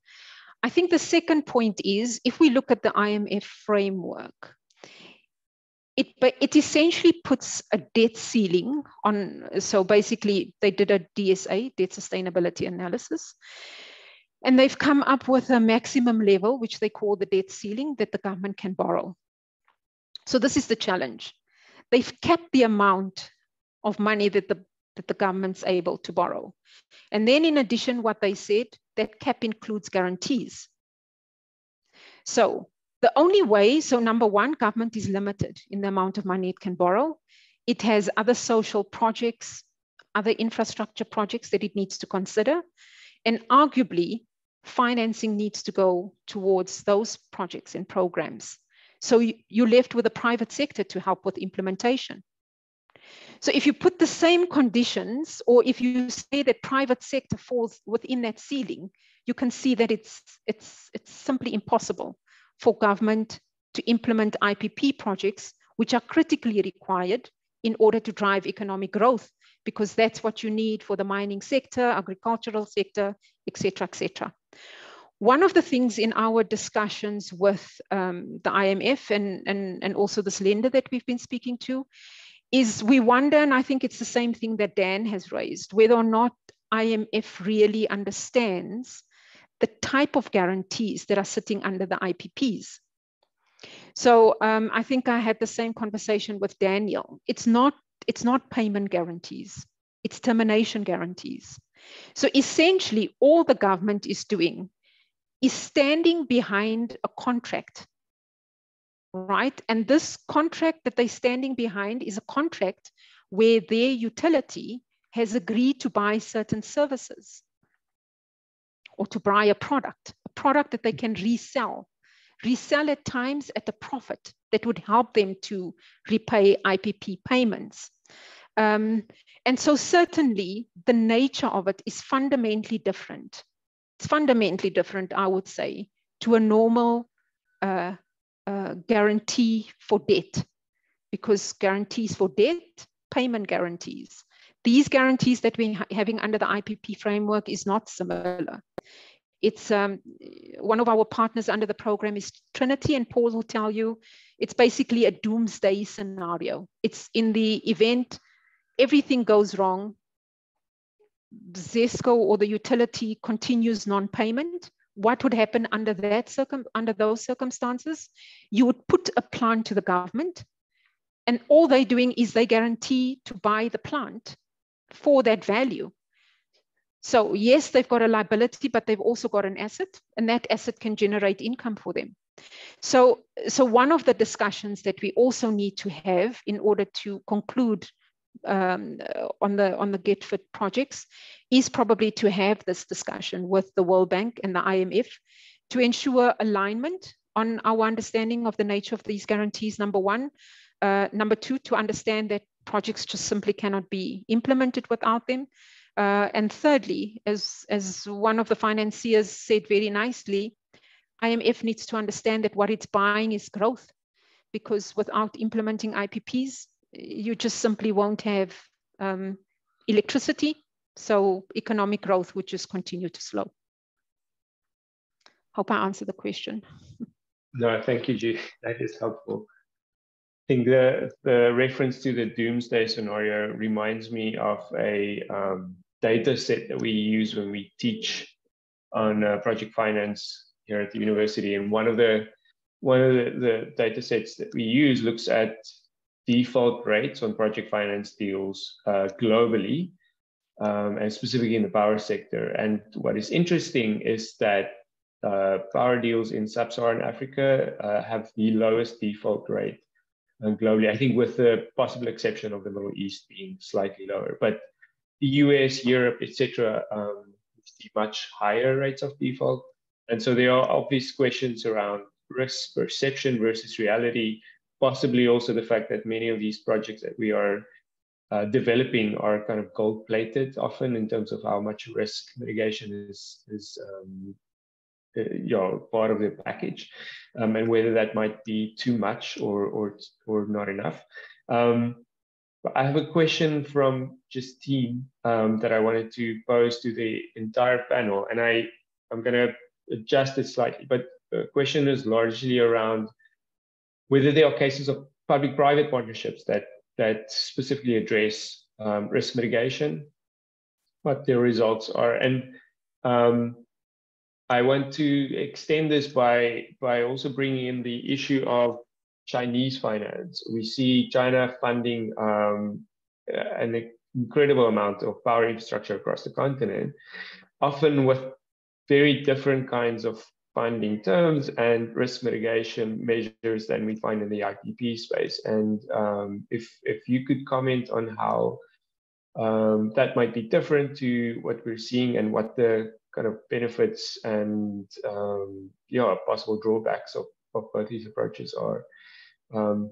[SPEAKER 5] I think the second point is if we look at the IMF framework, it, it essentially puts a debt ceiling on. So basically, they did a DSA, debt sustainability analysis. And they've come up with a maximum level, which they call the debt ceiling, that the government can borrow. So this is the challenge. They've kept the amount of money that the, that the government's able to borrow. And then in addition, what they said, that cap includes guarantees. So the only way, so number one, government is limited in the amount of money it can borrow. It has other social projects, other infrastructure projects that it needs to consider. And arguably, financing needs to go towards those projects and programs. So you're left with the private sector to help with implementation. So if you put the same conditions, or if you say that private sector falls within that ceiling, you can see that it's, it's, it's simply impossible for government to implement IPP projects, which are critically required in order to drive economic growth, because that's what you need for the mining sector, agricultural sector, et cetera, et cetera. One of the things in our discussions with um, the IMF and, and, and also this lender that we've been speaking to is we wonder, and I think it's the same thing that Dan has raised, whether or not IMF really understands the type of guarantees that are sitting under the IPPs. So um, I think I had the same conversation with Daniel. It's not, it's not payment guarantees, it's termination guarantees. So essentially, all the government is doing is standing behind a contract, right? And this contract that they're standing behind is a contract where their utility has agreed to buy certain services or to buy a product, a product that they can resell, resell at times at a profit that would help them to repay IPP payments. Um, and so certainly the nature of it is fundamentally different. It's fundamentally different, I would say, to a normal uh, uh, guarantee for debt, because guarantees for debt, payment guarantees. These guarantees that we're having under the IPP framework is not similar. It's um, one of our partners under the program is Trinity, and Paul will tell you it's basically a doomsday scenario. It's in the event everything goes wrong, ZESCO or the utility continues non-payment. What would happen under that circum under those circumstances? You would put a plant to the government, and all they're doing is they guarantee to buy the plant for that value. So yes, they've got a liability, but they've also got an asset, and that asset can generate income for them. So, so one of the discussions that we also need to have in order to conclude um, on the on the GET FiT projects is probably to have this discussion with the World Bank and the IMF to ensure alignment on our understanding of the nature of these guarantees. Number one, uh, number two, to understand that projects just simply cannot be implemented without them. Uh, and thirdly, as, as one of the financiers said very nicely, IMF needs to understand that what it's buying is growth, because without implementing IPPs, you just simply won't have um, electricity. So economic growth would just continue to slow. Hope I answered the question.
[SPEAKER 6] No, thank you, G. That is helpful think the, the reference to the doomsday scenario reminds me of a um, data set that we use when we teach on uh, project finance here at the university. And one of the one of the, the data sets that we use looks at default rates on project finance deals uh, globally um, and specifically in the power sector. And what is interesting is that uh, power deals in sub-Saharan Africa uh, have the lowest default rate globally. I think with the possible exception of the Middle East being slightly lower, but the US, Europe, etc., um, see much higher rates of default. And so there are obvious questions around risk perception versus reality, possibly also the fact that many of these projects that we are uh, developing are kind of gold plated often in terms of how much risk mitigation is is um, uh, you know, part of the package, um, and whether that might be too much or or or not enough. Um, I have a question from Justine um, that I wanted to pose to the entire panel, and I I'm going to adjust it slightly, but the question is largely around whether there are cases of public-private partnerships that that specifically address um, risk mitigation, what their results are, and um, I want to extend this by, by also bringing in the issue of Chinese finance. We see China funding um, an incredible amount of power infrastructure across the continent, often with very different kinds of funding terms and risk mitigation measures than we find in the IPP space. And um, if, if you could comment on how um, that might be different to what we're seeing and what the kind of benefits and um, yeah possible drawbacks of, of both these approaches are. Um,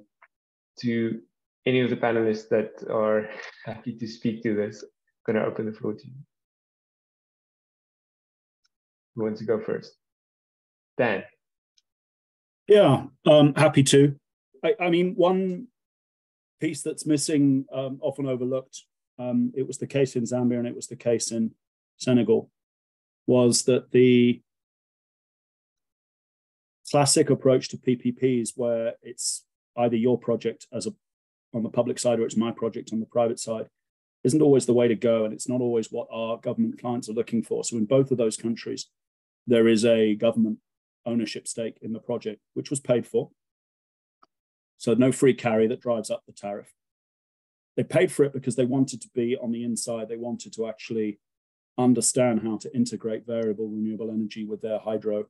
[SPEAKER 6] to any of the panelists that are happy to speak to this I'm going to open the floor to you? Who wants to go first? Dan?
[SPEAKER 4] Yeah um happy to. I, I mean one piece that's missing um, often overlooked um, it was the case in zambia and it was the case in senegal was that the classic approach to PPPs, where it's either your project as a on the public side or it's my project on the private side, isn't always the way to go, and it's not always what our government clients are looking for. So in both of those countries, there is a government ownership stake in the project, which was paid for. So no free carry that drives up the tariff. They paid for it because they wanted to be on the inside. They wanted to actually understand how to integrate variable renewable energy with their hydro,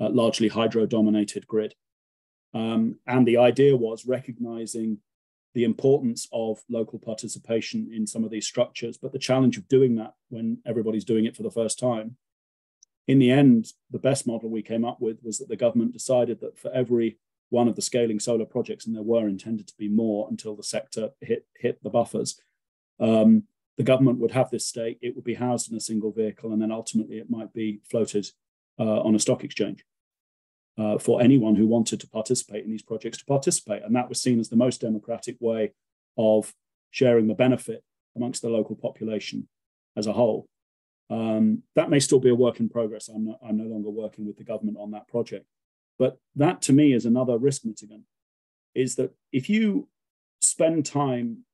[SPEAKER 4] uh, largely hydro dominated grid. Um, and the idea was recognizing the importance of local participation in some of these structures, but the challenge of doing that when everybody's doing it for the first time. In the end, the best model we came up with was that the government decided that for every one of the scaling solar projects, and there were intended to be more until the sector hit, hit the buffers, um, the government would have this stake, it would be housed in a single vehicle, and then ultimately it might be floated uh, on a stock exchange uh, for anyone who wanted to participate in these projects to participate. And that was seen as the most democratic way of sharing the benefit amongst the local population as a whole. Um, that may still be a work in progress. I'm, I'm no longer working with the government on that project. But that to me is another risk mitigant is that if you spend time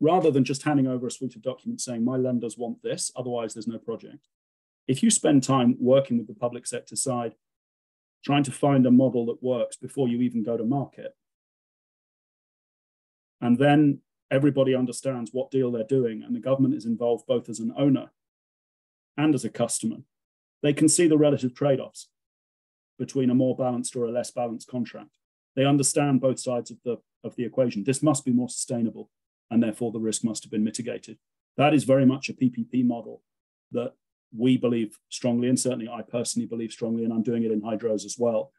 [SPEAKER 4] rather than just handing over a suite of documents saying my lenders want this, otherwise there's no project. If you spend time working with the public sector side, trying to find a model that works before you even go to market, and then everybody understands what deal they're doing, and the government is involved both as an owner and as a customer, they can see the relative trade offs between a more balanced or a less balanced contract. They understand both sides of the, of the equation. This must be more sustainable and therefore the risk must have been mitigated. That is very much a PPP model that we believe strongly, and certainly I personally believe strongly, and I'm doing it in hydros as well.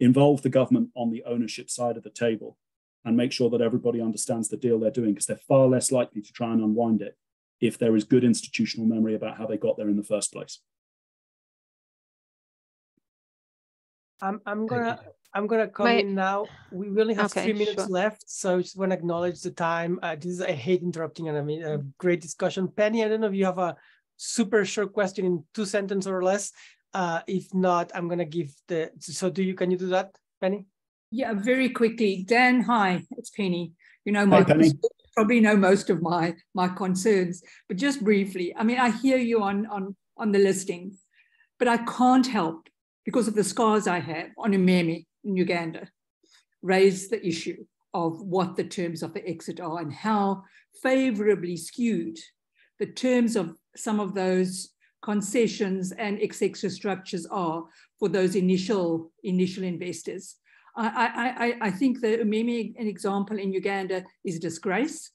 [SPEAKER 4] Involve the government on the ownership side of the table and make sure that everybody understands the deal they're doing because they're far less likely to try and unwind it if there is good institutional memory about how they got there in the first place.
[SPEAKER 3] I'm, I'm gonna I'm gonna come My, in now. We only have okay, three minutes sure. left, so I just want to acknowledge the time. Uh, this is I hate interrupting, and I mean a great discussion. Penny, I don't know if you have a super short question in two sentences or less. Uh, if not, I'm gonna give the. So do you? Can you do that, Penny?
[SPEAKER 7] Yeah, very quickly. Dan, hi, it's Penny. You know, my hi, probably know most of my my concerns, but just briefly. I mean, I hear you on on on the listing, but I can't help because of the scars I have on Umeme in Uganda, raised the issue of what the terms of the exit are and how favorably skewed the terms of some of those concessions and etc structures are for those initial initial investors. I, I, I think the Umeme an example in Uganda is disgrace.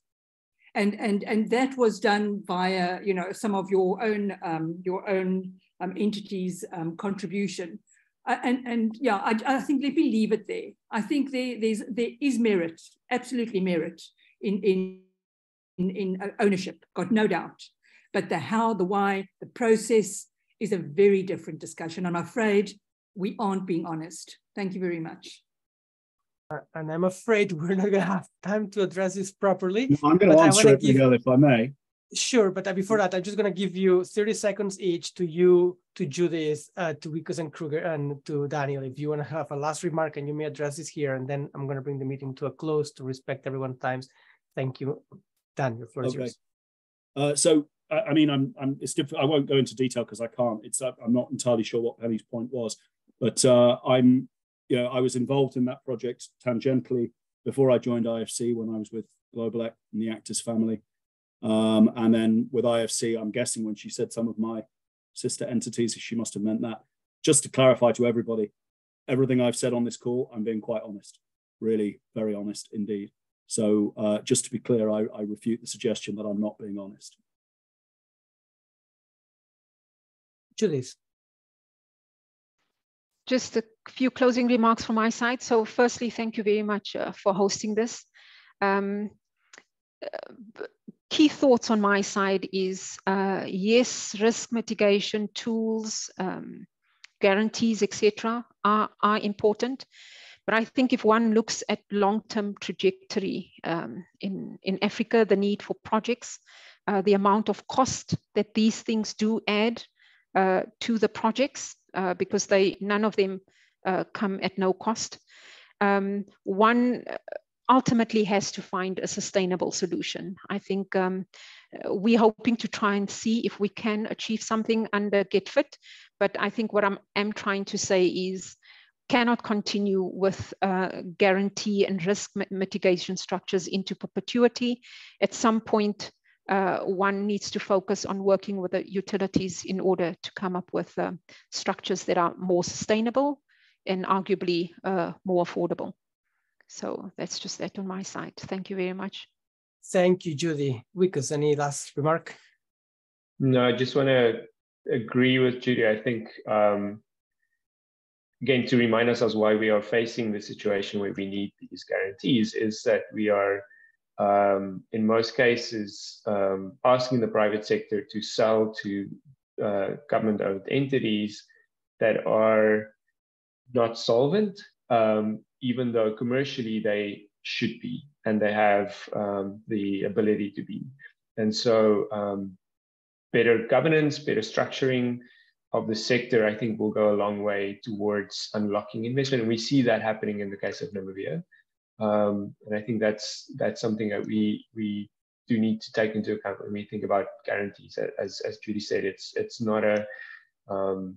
[SPEAKER 7] And, and, and that was done via, you know, some of your own, um, your own um, entities um, contribution. Uh, and, and yeah, I, I think let me leave it there. I think there, there's, there is merit, absolutely merit in, in, in, in ownership, got no doubt. But the how, the why, the process is a very different discussion. I'm afraid we aren't being honest. Thank you very much.
[SPEAKER 3] Uh, and I'm afraid we're not going to have time to address this properly.
[SPEAKER 4] No, I'm going to answer it, give, Miquel, if I may.
[SPEAKER 3] Sure, but uh, before that, I'm just going to give you 30 seconds each to you, to Judith, uh, to Wikus and Kruger, and to Daniel. If you want to have a last remark, and you may address this here, and then I'm going to bring the meeting to a close to respect everyone's times. Thank you, Daniel. Floor okay. yours.
[SPEAKER 4] Uh, so, I mean, I'm, I'm, it's different. I won't go into detail because I can't. It's, uh, I'm not entirely sure what Penny's point was, but uh, I'm you know, I was involved in that project tangentially before I joined IFC when I was with Globeleq and the Actis family. Um, and then with IFC, I'm guessing when she said some of my sister entities, she must have meant that. Just to clarify to everybody, everything I've said on this call, I'm being quite honest, really very honest indeed. So uh, just to be clear, I, I refute the suggestion that I'm not being honest.
[SPEAKER 3] Judith.
[SPEAKER 5] Just a few closing remarks from my side. So firstly, thank you very much uh, for hosting this. Um, uh, key thoughts on my side is, uh, yes, risk mitigation tools, um, guarantees, etc., are, are important. But I think if one looks at long-term trajectory um, in, in Africa, the need for projects, uh, the amount of cost that these things do add uh, to the projects, uh, because they none of them uh, come at no cost. Um, one ultimately has to find a sustainable solution. I think um, we're hoping to try and see if we can achieve something under GET FiT. But I think what I'm, am trying to say is cannot continue with uh, guarantee and risk mitigation structures into perpetuity. At some point, uh, one needs to focus on working with the utilities in order to come up with uh, structures that are more sustainable and arguably uh, more affordable. So that's just that on my side. Thank you very much.
[SPEAKER 3] Thank you, Judy. Wikus, any last remark?
[SPEAKER 6] No, I just want to agree with Judy. I think, um, again, to remind ourselves why we are facing the situation where we need these guarantees is that we are um, in most cases, um, asking the private sector to sell to uh, government owned entities that are not solvent, um, even though commercially they should be and they have um, the ability to be. And so, um, better governance, better structuring of the sector, I think, will go a long way towards unlocking investment. And we see that happening in the case of Namibia. Um, and I think that's that's something that we we do need to take into account when we think about guarantees. As as Judy said, it's it's not a um,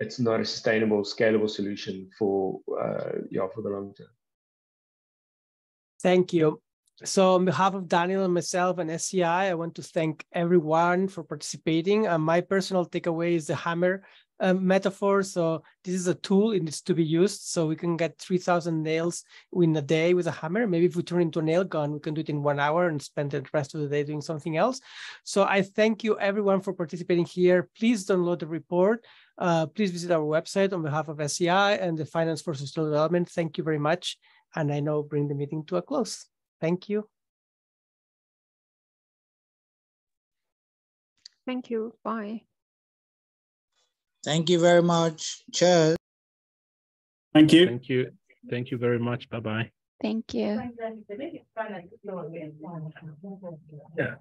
[SPEAKER 6] it's not a sustainable, scalable solution for uh, yeah for the long term.
[SPEAKER 3] Thank you. So on behalf of Daniel and myself and SEI, I want to thank everyone for participating. And my personal takeaway is the hammer um, metaphor. So this is a tool, it needs to be used. So we can get 3000 nails in a day with a hammer. Maybe if we turn into a nail gun, we can do it in one hour and spend the rest of the day doing something else. So I thank you everyone for participating here. Please download the report. Uh, please visit our website on behalf of SEI and the Finance for Sustainable Development. Thank you very much. And I now bring the meeting to a close. Thank you.
[SPEAKER 5] Thank you. Bye.
[SPEAKER 8] Thank you very much. Cheers.
[SPEAKER 4] Thank you.
[SPEAKER 9] Thank you. Thank you very much. Bye bye.
[SPEAKER 1] Thank you.
[SPEAKER 9] Yeah.